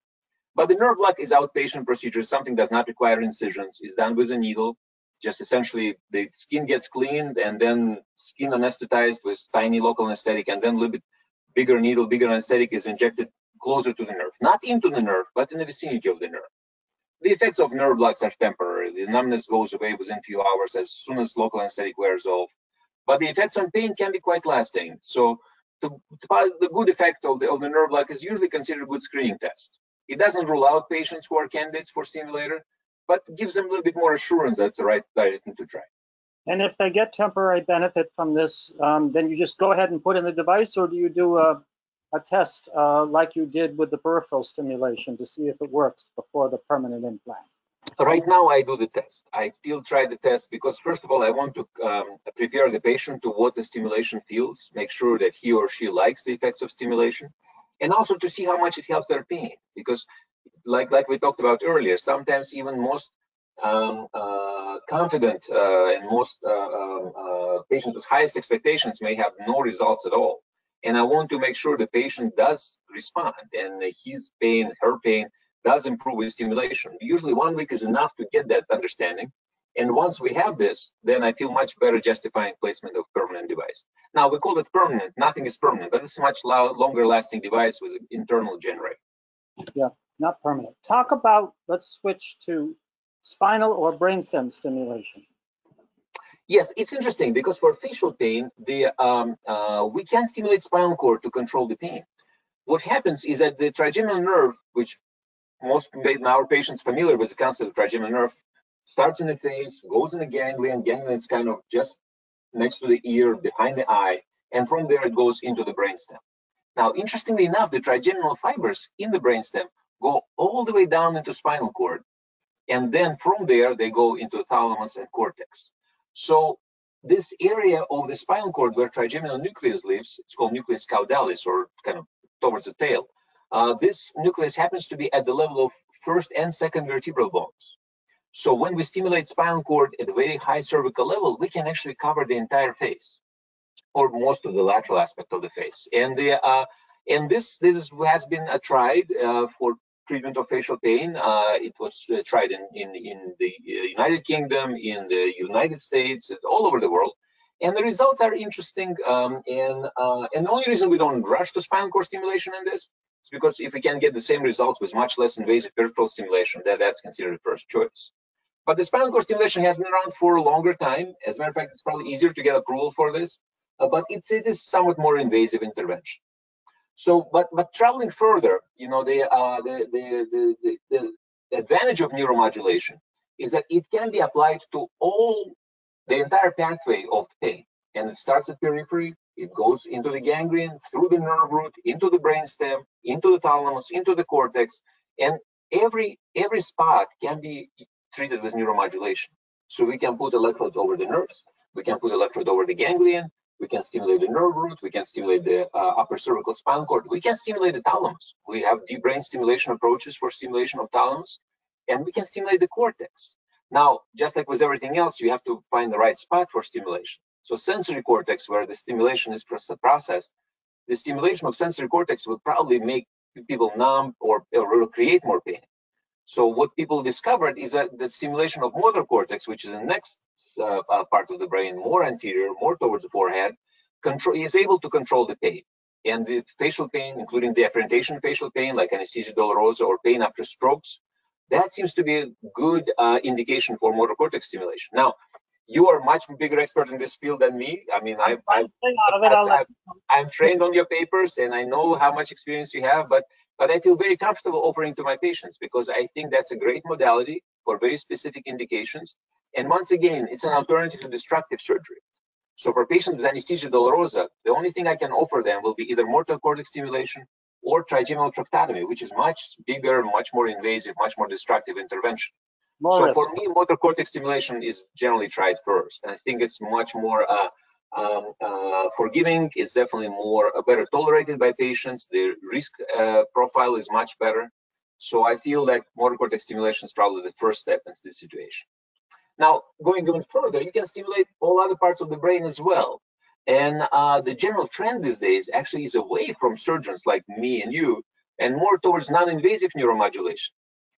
But the nerve block is outpatient procedure, something does not require incisions, is done with a needle. Just essentially the skin gets cleaned and then skin anesthetized with tiny local anesthetic and then a little bit bigger needle, bigger anesthetic is injected closer to the nerve, not into the nerve, but in the vicinity of the nerve. The effects of nerve blocks are temporary. The numbness goes away within a few hours as soon as local anesthetic wears off. But the effects on pain can be quite lasting. So the, the good effect of the, of the nerve block is usually considered a good screening test. It doesn't rule out patients who are candidates for stimulator, but gives them a little bit more assurance that's the right direction to try. And if they get temporary benefit from this, um, then you just go ahead and put in the device, or do you do a, a test uh, like you did with the peripheral stimulation to see if it works before the permanent implant? Right now, I do the test. I still try the test because, first of all, I want to um, prepare the patient to what the stimulation feels, make sure that he or she likes the effects of stimulation, and also to see how much it helps their pain. Because, like like we talked about earlier, sometimes even most um, uh, confident uh, and most uh, um, uh, patients with highest expectations may have no results at all. And I want to make sure the patient does respond and his pain, her pain does improve with stimulation. Usually one week is enough to get that understanding. And once we have this, then I feel much better justifying placement of permanent device. Now we call it permanent, nothing is permanent, but it's a much longer lasting device with internal generator. Yeah, not permanent. Talk about, let's switch to spinal or brainstem stimulation. Yes, it's interesting because for facial pain, the um, uh, we can stimulate spinal cord to control the pain. What happens is that the trigeminal nerve, which most our patients familiar with the concept of trigeminal nerve, starts in the face, goes in the ganglion. Ganglion is kind of just next to the ear, behind the eye, and from there it goes into the brainstem. Now, interestingly enough, the trigeminal fibers in the brainstem go all the way down into spinal cord, and then from there they go into thalamus and cortex. So this area of the spinal cord where trigeminal nucleus lives, it's called nucleus caudalis or kind of towards the tail. Uh, this nucleus happens to be at the level of first and second vertebral bones. So when we stimulate spinal cord at a very high cervical level, we can actually cover the entire face or most of the lateral aspect of the face. And the uh, and this this has been uh, tried uh, for treatment of facial pain. Uh, it was uh, tried in, in, in the uh, United Kingdom, in the United States, all over the world. And the results are interesting. Um, and, uh, and the only reason we don't rush to spinal cord stimulation in this is because if we can get the same results with much less invasive peripheral stimulation, that, that's considered first choice. But the spinal cord stimulation has been around for a longer time. As a matter of fact, it's probably easier to get approval for this, uh, but it's, it is somewhat more invasive intervention. So, but but traveling further, you know, the uh, the, the, the, the, the advantage of neuromodulation is that it can be applied to all the entire pathway of pain, and it starts at periphery, it goes into the ganglion, through the nerve root, into the brainstem, into the thalamus, into the cortex, and every every spot can be treated with neuromodulation. So we can put electrodes over the nerves, we can put electrode over the ganglion, we can stimulate the nerve root, we can stimulate the uh, upper cervical spinal cord, we can stimulate the thalamus. We have deep brain stimulation approaches for stimulation of thalamus, and we can stimulate the cortex. Now, just like with everything else, you have to find the right spot for stimulation. So sensory cortex, where the stimulation is processed, the stimulation of sensory cortex will probably make people numb or, or will create more pain. So what people discovered is that the stimulation of motor cortex, which is the next uh, uh, part of the brain, more anterior, more towards the forehead, control, is able to control the pain. And the facial pain, including the deafferentation facial pain, like anesthesia dolorosa or pain after strokes, that seems to be a good uh, indication for motor cortex stimulation. Now, you are much bigger expert in this field than me. I mean, I, I, I'm trained on your papers and I know how much experience you have, but but I feel very comfortable offering to my patients because I think that's a great modality for very specific indications. And once again, it's an alternative to destructive surgery. So for patients with anesthesia dolorosa, the only thing I can offer them will be either motor cortex stimulation or trigeminal tractotomy, which is much bigger, much more invasive, much more destructive intervention. So for me, motor cortex stimulation is generally tried first. And I think it's much more uh, um, uh, forgiving. It's definitely more uh, better tolerated by patients. The risk uh, profile is much better. So I feel like motor cortex stimulation is probably the first step in this situation. Now, going even further, you can stimulate all other parts of the brain as well. And uh, the general trend these days actually is away from surgeons like me and you and more towards non-invasive neuromodulation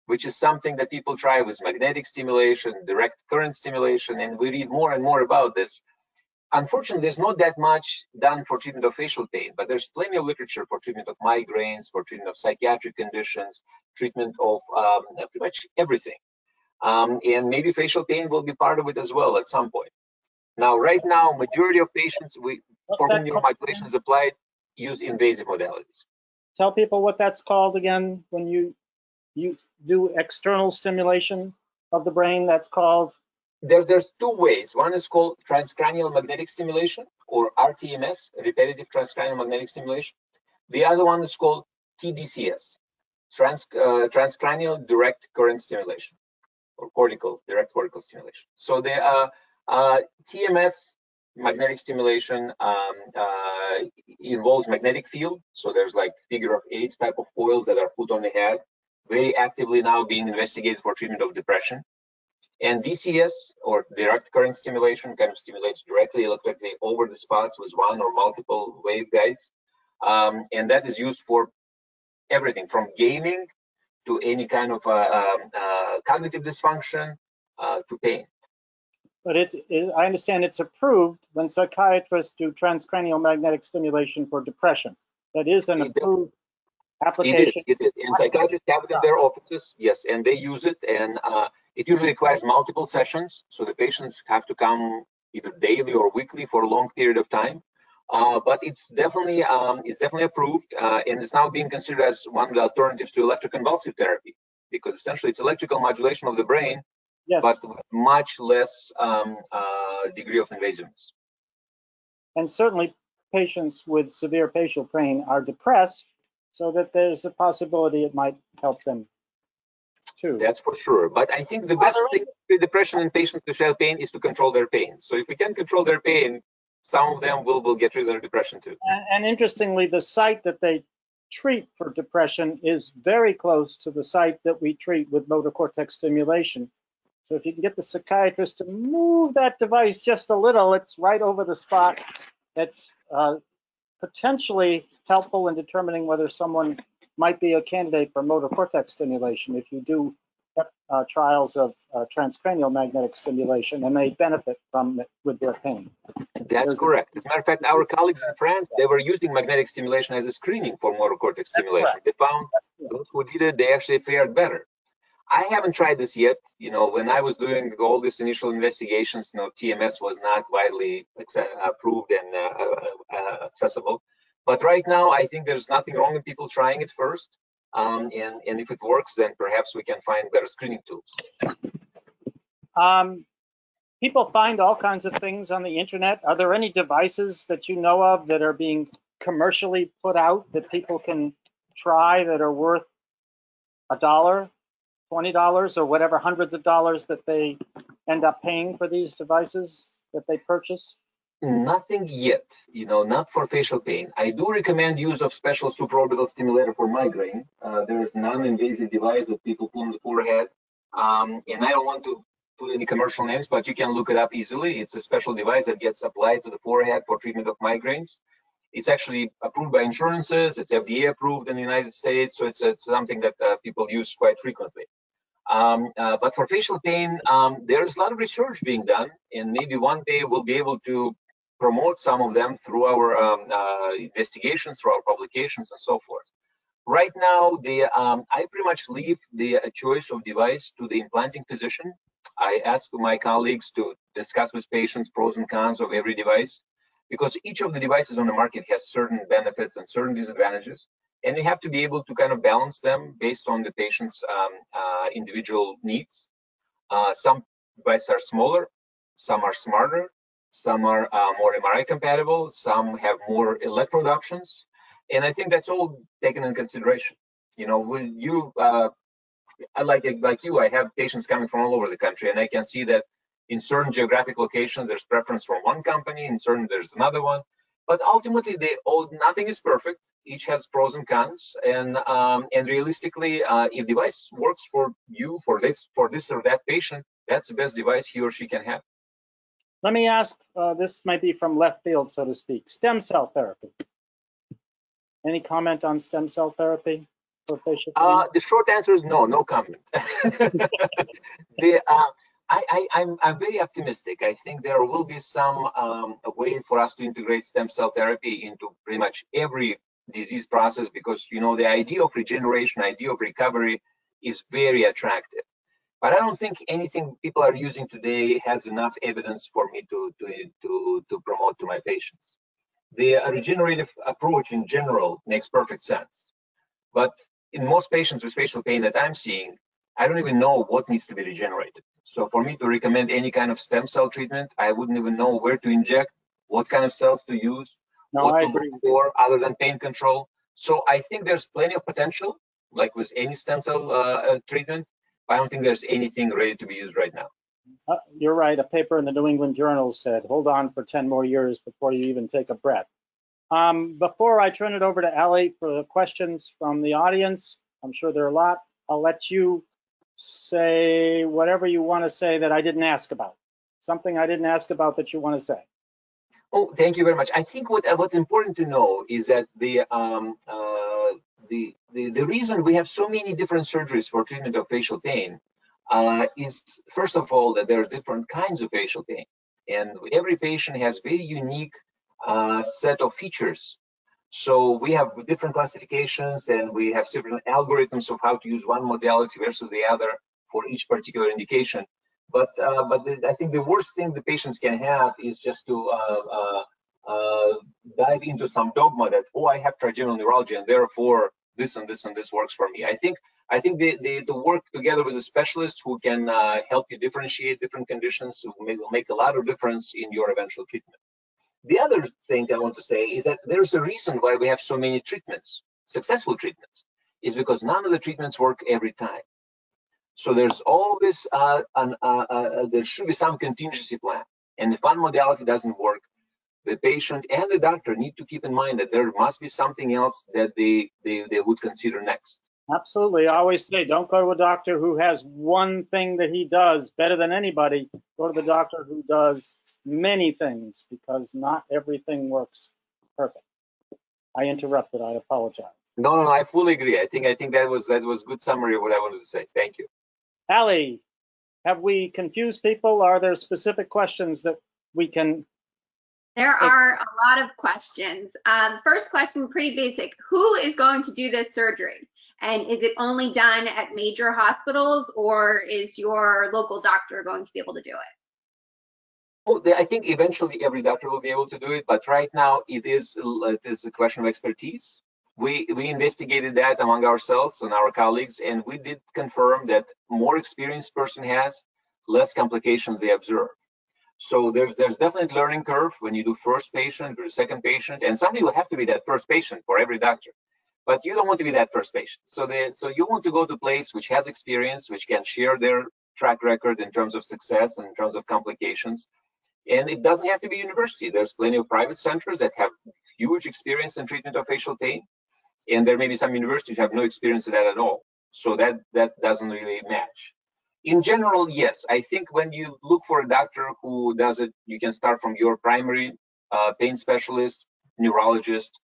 which is something that people try with magnetic stimulation, direct current stimulation, and we read more and more about this. Unfortunately, there's not that much done for treatment of facial pain, but there's plenty of literature for treatment of migraines, for treatment of psychiatric conditions, treatment of um, pretty much everything. Um, and maybe facial pain will be part of it as well at some point. Now, right now, majority of patients we, for whom neuromodulation is applied use invasive modalities. Tell people what that's called again when you you do external stimulation of the brain that's called? There's, there's two ways. One is called transcranial magnetic stimulation or RTMS, repetitive transcranial magnetic stimulation. The other one is called TDCS, trans, uh, transcranial direct current stimulation or cortical, direct cortical stimulation. So the are uh, TMS magnetic stimulation um, uh, involves magnetic field. So there's like figure of eight type of coils that are put on the head very actively now being investigated for treatment of depression. And DCS, or direct current stimulation, kind of stimulates directly electrically over the spots with one or multiple waveguides. Um, and that is used for everything from gaming to any kind of uh, um, uh, cognitive dysfunction uh, to pain. But it, it, I understand it's approved when psychiatrists do transcranial magnetic stimulation for depression. That is an approved application. It is, it is. And psychiatrists have it in their offices, yes, and they use it. And uh, it usually requires multiple sessions. So the patients have to come either daily or weekly for a long period of time. Uh, but it's definitely um, it's definitely approved uh, and it's now being considered as one of the alternatives to electroconvulsive therapy because essentially it's electrical modulation of the brain, yes. but with much less um, uh, degree of invasiveness. And certainly patients with severe facial pain are depressed so that there's a possibility it might help them too. That's for sure. But I think the best thing with depression in patients with feel pain is to control their pain. So if we can control their pain, some of them will, will get rid of their depression too. And, and interestingly, the site that they treat for depression is very close to the site that we treat with motor cortex stimulation. So if you can get the psychiatrist to move that device just a little, it's right over the spot. It's uh, potentially helpful in determining whether someone might be a candidate for motor cortex stimulation if you do uh, trials of uh, transcranial magnetic stimulation and they benefit from it with their pain. That's There's correct. As a matter of fact, our colleagues in France, they were using magnetic stimulation as a screening for motor cortex stimulation. They found those who did it, they actually fared better. I haven't tried this yet. You know, when I was doing all these initial investigations, you know, TMS was not widely approved and uh, uh, uh, accessible. But right now, I think there's nothing wrong with people trying it first. Um, and, and if it works, then perhaps we can find better screening tools. Um, people find all kinds of things on the internet. Are there any devices that you know of that are being commercially put out that people can try that are worth a dollar, $20 or whatever hundreds of dollars that they end up paying for these devices that they purchase? Nothing yet, you know, not for facial pain. I do recommend use of special supraorbital stimulator for migraine. Uh, there is non-invasive device that people put on the forehead. Um, and I don't want to put any commercial names, but you can look it up easily. It's a special device that gets applied to the forehead for treatment of migraines. It's actually approved by insurances. It's FDA approved in the United States, so it's, it's something that uh, people use quite frequently. Um, uh, but for facial pain, um, there's a lot of research being done, and maybe one day we'll be able to promote some of them through our um, uh, investigations, through our publications, and so forth. Right now, the um, I pretty much leave the uh, choice of device to the implanting physician. I ask my colleagues to discuss with patients pros and cons of every device because each of the devices on the market has certain benefits and certain disadvantages and we have to be able to kind of balance them based on the patient's um, uh, individual needs. Uh, some devices are smaller, some are smarter, some are uh, more MRI compatible, some have more electrode options, and I think that's all taken in consideration. You know, with you, uh, I like like you, I have patients coming from all over the country, and I can see that in certain geographic locations there's preference for one company, in certain there's another one, but ultimately they all nothing is perfect. Each has pros and cons and um, and realistically uh, if device works for you for this for this or that patient that's the best device he or she can have let me ask uh, this might be from left field so to speak. Stem cell therapy. Any comment on stem cell therapy? Uh, the short answer is no no comment. The uh, I, am very optimistic. I think there will be some um, way for us to integrate stem cell therapy into pretty much every disease process because you know the idea of regeneration, idea of recovery is very attractive. But I don't think anything people are using today has enough evidence for me to to to, to promote to my patients. The regenerative approach in general makes perfect sense, but in most patients with facial pain that I'm seeing, I don't even know what needs to be regenerated. So for me to recommend any kind of stem cell treatment, I wouldn't even know where to inject, what kind of cells to use, no, what I to agree. look for other than pain control. So I think there's plenty of potential, like with any stem cell uh, uh, treatment. I don't think there's anything ready to be used right now. Uh, you're right. A paper in the New England Journal said, hold on for 10 more years before you even take a breath. Um, before I turn it over to Ali for the questions from the audience, I'm sure there are a lot. I'll let you say whatever you want to say that I didn't ask about. Something I didn't ask about that you want to say. Oh, thank you very much. I think what uh, what's important to know is that the um, uh, the, the the reason we have so many different surgeries for treatment of facial pain uh, is first of all that there are different kinds of facial pain, and every patient has very unique uh, set of features. So we have different classifications, and we have different algorithms of how to use one modality versus the other for each particular indication. But uh, but the, I think the worst thing the patients can have is just to uh, dive into some dogma that oh I have trigeminal neuralgia and therefore this and this and this works for me. I think I think the the, the work together with a specialist who can uh, help you differentiate different conditions will make, will make a lot of difference in your eventual treatment. The other thing I want to say is that there's a reason why we have so many treatments, successful treatments, is because none of the treatments work every time. So there's always uh, an, uh, uh, uh, there should be some contingency plan. And if one modality doesn't work, the patient and the doctor need to keep in mind that there must be something else that they they, they would consider next. Absolutely. I always say, don't go to a doctor who has one thing that he does better than anybody. Go to the doctor who does many things because not everything works perfect. I interrupted. I apologize. No, no, no, I fully agree. I think I think that was that was good summary of what I wanted to say. Thank you. Ali, have we confused people? Are there specific questions that we can? There are a lot of questions. Um, first question, pretty basic. Who is going to do this surgery? And is it only done at major hospitals or is your local doctor going to be able to do it? Well, I think eventually every doctor will be able to do it, but right now it is it is a question of expertise we we investigated that among ourselves and our colleagues and we did confirm that more experienced person has less complications they observe so there's there's definitely learning curve when you do first patient or second patient and somebody will have to be that first patient for every doctor but you don't want to be that first patient so the so you want to go to a place which has experience which can share their track record in terms of success and in terms of complications and it doesn't have to be university there's plenty of private centers that have huge experience in treatment of facial pain and there may be some universities who have no experience in that at all. So that that doesn't really match. In general, yes, I think when you look for a doctor who does it, you can start from your primary uh, pain specialist, neurologist,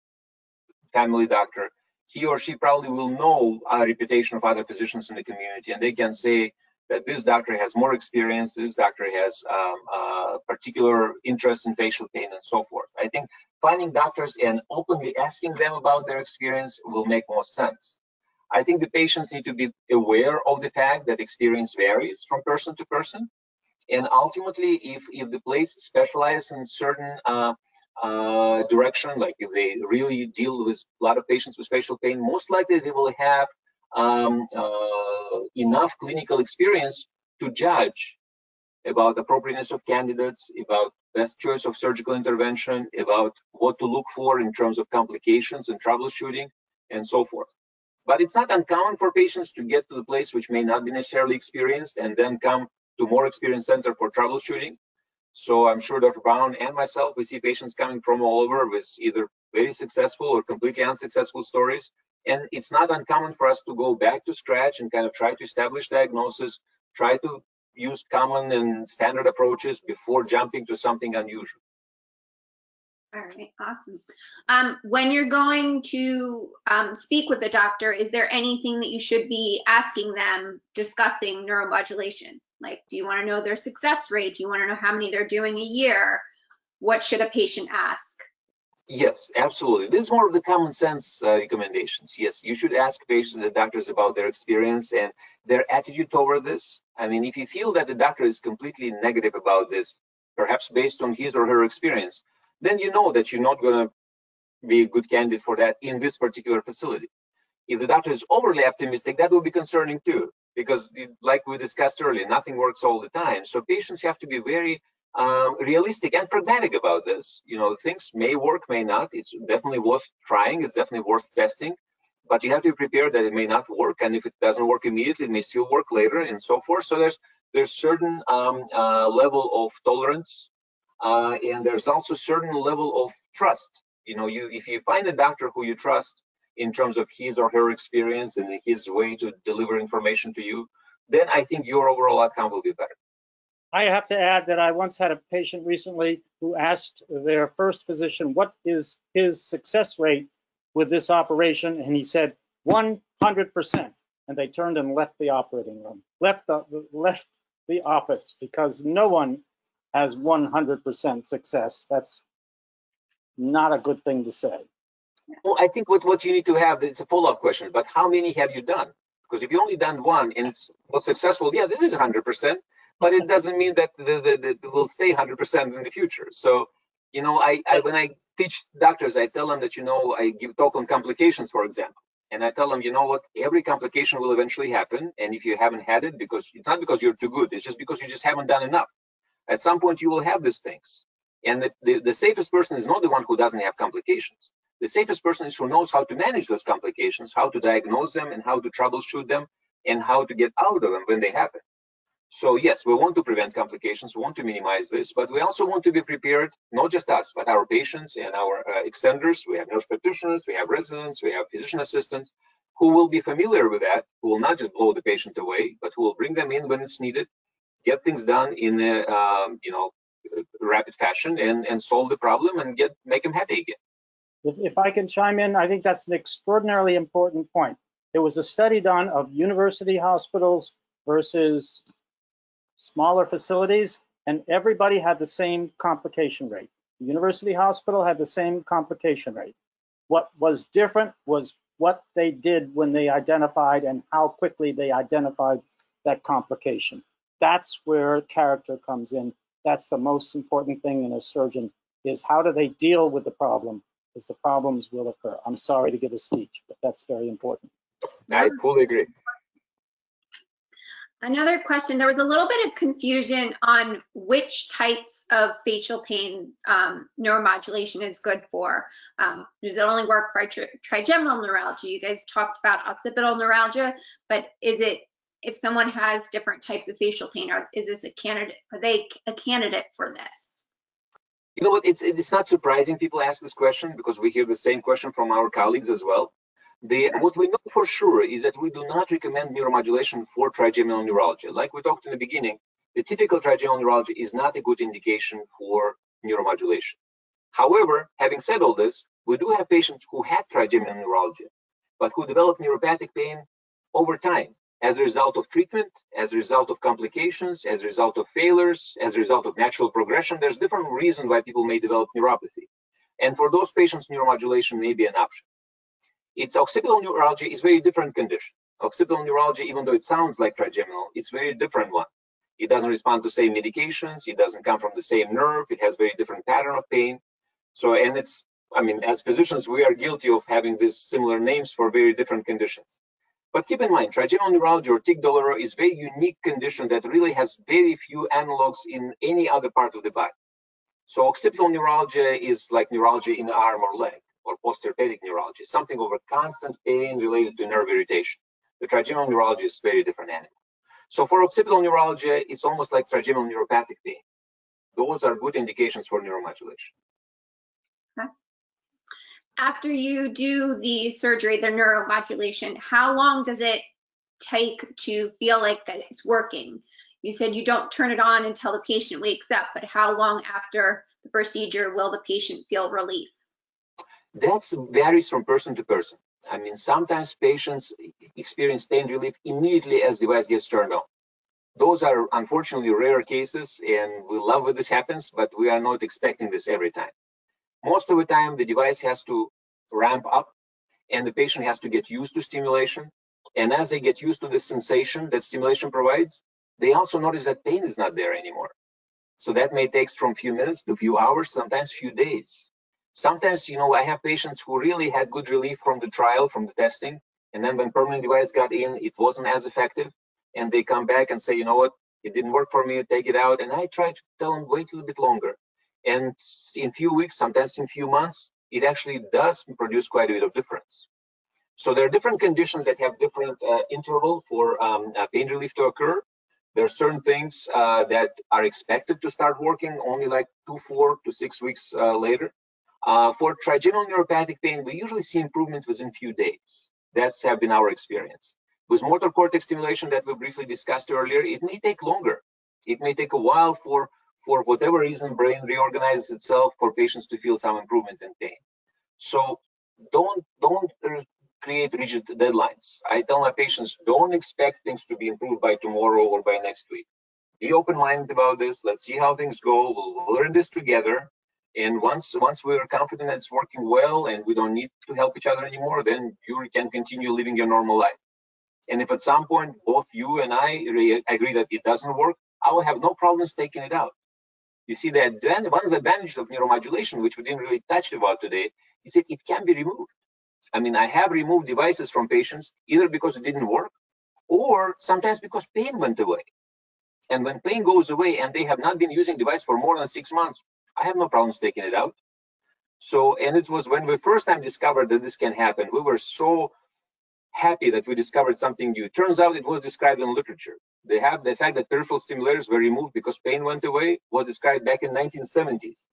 family doctor. he or she probably will know a reputation of other physicians in the community, and they can say that this doctor has more experience, this doctor has um, particular interest in facial pain, and so forth. I think finding doctors and openly asking them about their experience will make more sense. I think the patients need to be aware of the fact that experience varies from person to person. And ultimately, if, if the place specializes in certain uh, uh, direction, like if they really deal with a lot of patients with facial pain, most likely they will have um, uh, enough clinical experience to judge about appropriateness of candidates, about best choice of surgical intervention, about what to look for in terms of complications and troubleshooting, and so forth. But it's not uncommon for patients to get to the place which may not be necessarily experienced and then come to more experienced center for troubleshooting. So I'm sure Dr. Brown and myself, we see patients coming from all over with either very successful or completely unsuccessful stories. And it's not uncommon for us to go back to scratch and kind of try to establish diagnosis, try to use common and standard approaches before jumping to something unusual. All right, awesome. Um, when you're going to um, speak with the doctor, is there anything that you should be asking them discussing neuromodulation? Like, do you want to know their success rate? Do you want to know how many they're doing a year? What should a patient ask? Yes, absolutely. This is more of the common sense uh, recommendations. Yes, you should ask patients and doctors about their experience and their attitude toward this. I mean, if you feel that the doctor is completely negative about this, perhaps based on his or her experience, then you know that you're not going to be a good candidate for that in this particular facility. If the doctor is overly optimistic, that will be concerning too, because like we discussed earlier, nothing works all the time. So patients have to be very um, realistic and pragmatic about this. You know, things may work, may not. It's definitely worth trying. It's definitely worth testing, but you have to be prepared that it may not work. And if it doesn't work immediately, it may still work later and so forth. So there's there's certain um, uh, level of tolerance uh, and there's also certain level of trust. You know, you if you find a doctor who you trust in terms of his or her experience and his way to deliver information to you, then I think your overall outcome will be better. I have to add that I once had a patient recently who asked their first physician, what is his success rate with this operation? And he said, 100%. And they turned and left the operating room, left the, left the office because no one has 100% success. That's not a good thing to say. Well, I think what, what you need to have, it's a follow-up question, but how many have you done? Because if you only done one and it's not successful, yes, it is 100%, but it doesn't mean that the, the, will stay 100% in the future. So, you know, I, I when I teach doctors, I tell them that, you know, I give talk on complications, for example. And I tell them, you know what, every complication will eventually happen. And if you haven't had it, because it's not because you're too good, it's just because you just haven't done enough. At some point, you will have these things. And the, the, the, safest person is not the one who doesn't have complications. The safest person is who knows how to manage those complications, how to diagnose them, and how to troubleshoot them, and how to get out of them when they happen. So yes, we want to prevent complications, we want to minimize this, but we also want to be prepared, not just us, but our patients and our uh, extenders. We have nurse practitioners, we have residents, we have physician assistants who will be familiar with that, who will not just blow the patient away, but who will bring them in when it's needed get things done in a um, you know rapid fashion and and solve the problem and get make them happy again. If, if I can chime in, I think that's an extraordinarily important point. There was a study done of university hospitals versus smaller facilities, and everybody had the same complication rate. The university hospital had the same complication rate. What was different was what they did when they identified and how quickly they identified that complication. That's where character comes in. That's the most important thing in a surgeon is how do they deal with the problem because the problems will occur. I'm sorry to give a speech, but that's very important. I fully agree. Another question, there was a little bit of confusion on which types of facial pain um, neuromodulation is good for. Um, does it only work for tri trigeminal neuralgia? You guys talked about occipital neuralgia, but is it if someone has different types of facial pain, are, is this a candidate? Are they a candidate for this? You know what? It's it's not surprising people ask this question because we hear the same question from our colleagues as well. The, what we know for sure is that we do not recommend neuromodulation for trigeminal neuralgia. Like we talked in the beginning, the typical trigeminal neuralgia is not a good indication for neuromodulation. However, having said all this, we do have patients who have trigeminal neuralgia but who develop neuropathic pain over time as a result of treatment, as a result of complications, as a result of failures, as a result of natural progression. There's different reasons why people may develop neuropathy. And for those patients, neuromodulation may be an option. It's occipital neuralgia is very different condition. Occipital neuralgia, even though it sounds like trigeminal, it's very different one. It doesn't respond to same medications. It doesn't come from the same nerve. It has very different pattern of pain. So, and it's, I mean, as physicians, we are guilty of having these similar names for very different conditions. But keep in mind, trigeminal neuralgia or tic douloureux is a very unique condition that really has very few analogs in any other part of the body. So occipital neuralgia is like neuralgia in the arm or leg, or postherpetic neuralgia, something over constant pain related to nerve irritation. The trigeminal neuralgia is very different animal. So for occipital neuralgia, it's almost like trigeminal neuropathic pain. Those are good indications for neuromodulation after you do the surgery, the neuromodulation, how long does it take to feel like that it's working? You said you don't turn it on until the patient wakes up, but how long after the procedure will the patient feel relief? That varies from person to person. I mean, sometimes patients experience pain relief immediately as the device gets turned on. Those are unfortunately rare cases, and we love when this happens, but we are not expecting this every time. Most of the time, the device has to ramp up and the patient has to get used to stimulation. And as they get used to the sensation that stimulation provides, they also notice that pain is not there anymore. So that may take from a few minutes to a few hours, sometimes a few days. Sometimes, you know, I have patients who really had good relief from the trial, from the testing. And then when permanent device got in, it wasn't as effective. And they come back and say, you know what, it didn't work for me, take it out. And I try to tell them, wait a little bit longer. And in few weeks, sometimes in few months, it actually does produce quite a bit of difference. So there are different conditions that have different uh, interval for um, pain relief to occur. There are certain things uh, that are expected to start working only like two, four to six weeks uh, later. Uh, for trigeminal neuropathic pain, we usually see improvement within few days. That's have been our experience. With motor cortex stimulation that we briefly discussed earlier, it may take longer. It may take a while for for whatever reason, brain reorganizes itself for patients to feel some improvement in pain. So don't don't create rigid deadlines. I tell my patients, don't expect things to be improved by tomorrow or by next week. Be open-minded about this. Let's see how things go. We'll learn this together. And once once we're confident that it's working well and we don't need to help each other anymore, then you can continue living your normal life. And if at some point both you and I agree that it doesn't work, I will have no problems taking it out. You see that one of the advantages of neuromodulation, which we didn't really touch about today, is that it can be removed. I mean, I have removed devices from patients either because it didn't work or sometimes because pain went away. And when pain goes away and they have not been using device for more than six months, I have no problems taking it out. So, and it was when we first time discovered that this can happen, we were so happy that we discovered something new. Turns out it was described in literature. They have the fact that peripheral stimulators were removed because pain went away was described back in 1970s.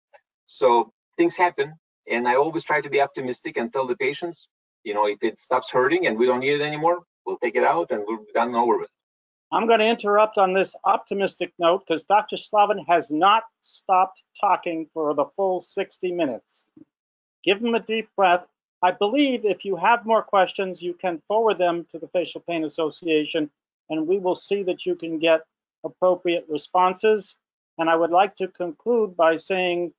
So things happen, and I always try to be optimistic and tell the patients, you know, if it stops hurting and we don't need it anymore, we'll take it out and we'll be done over with. I'm going to interrupt on this optimistic note because Dr. Slavin has not stopped talking for the full 60 minutes. Give him a deep breath I believe if you have more questions, you can forward them to the Facial Pain Association, and we will see that you can get appropriate responses. And I would like to conclude by saying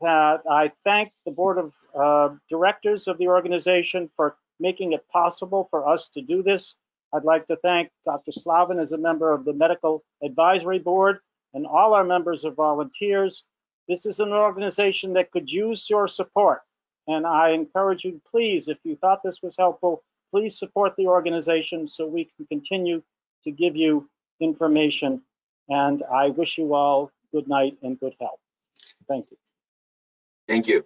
that I thank the Board of uh, Directors of the organization for making it possible for us to do this. I'd like to thank Dr. Slavin as a member of the Medical Advisory Board and all our members of volunteers. This is an organization that could use your support. And I encourage you, please, if you thought this was helpful, please support the organization so we can continue to give you information. And I wish you all good night and good health. Thank you. Thank you.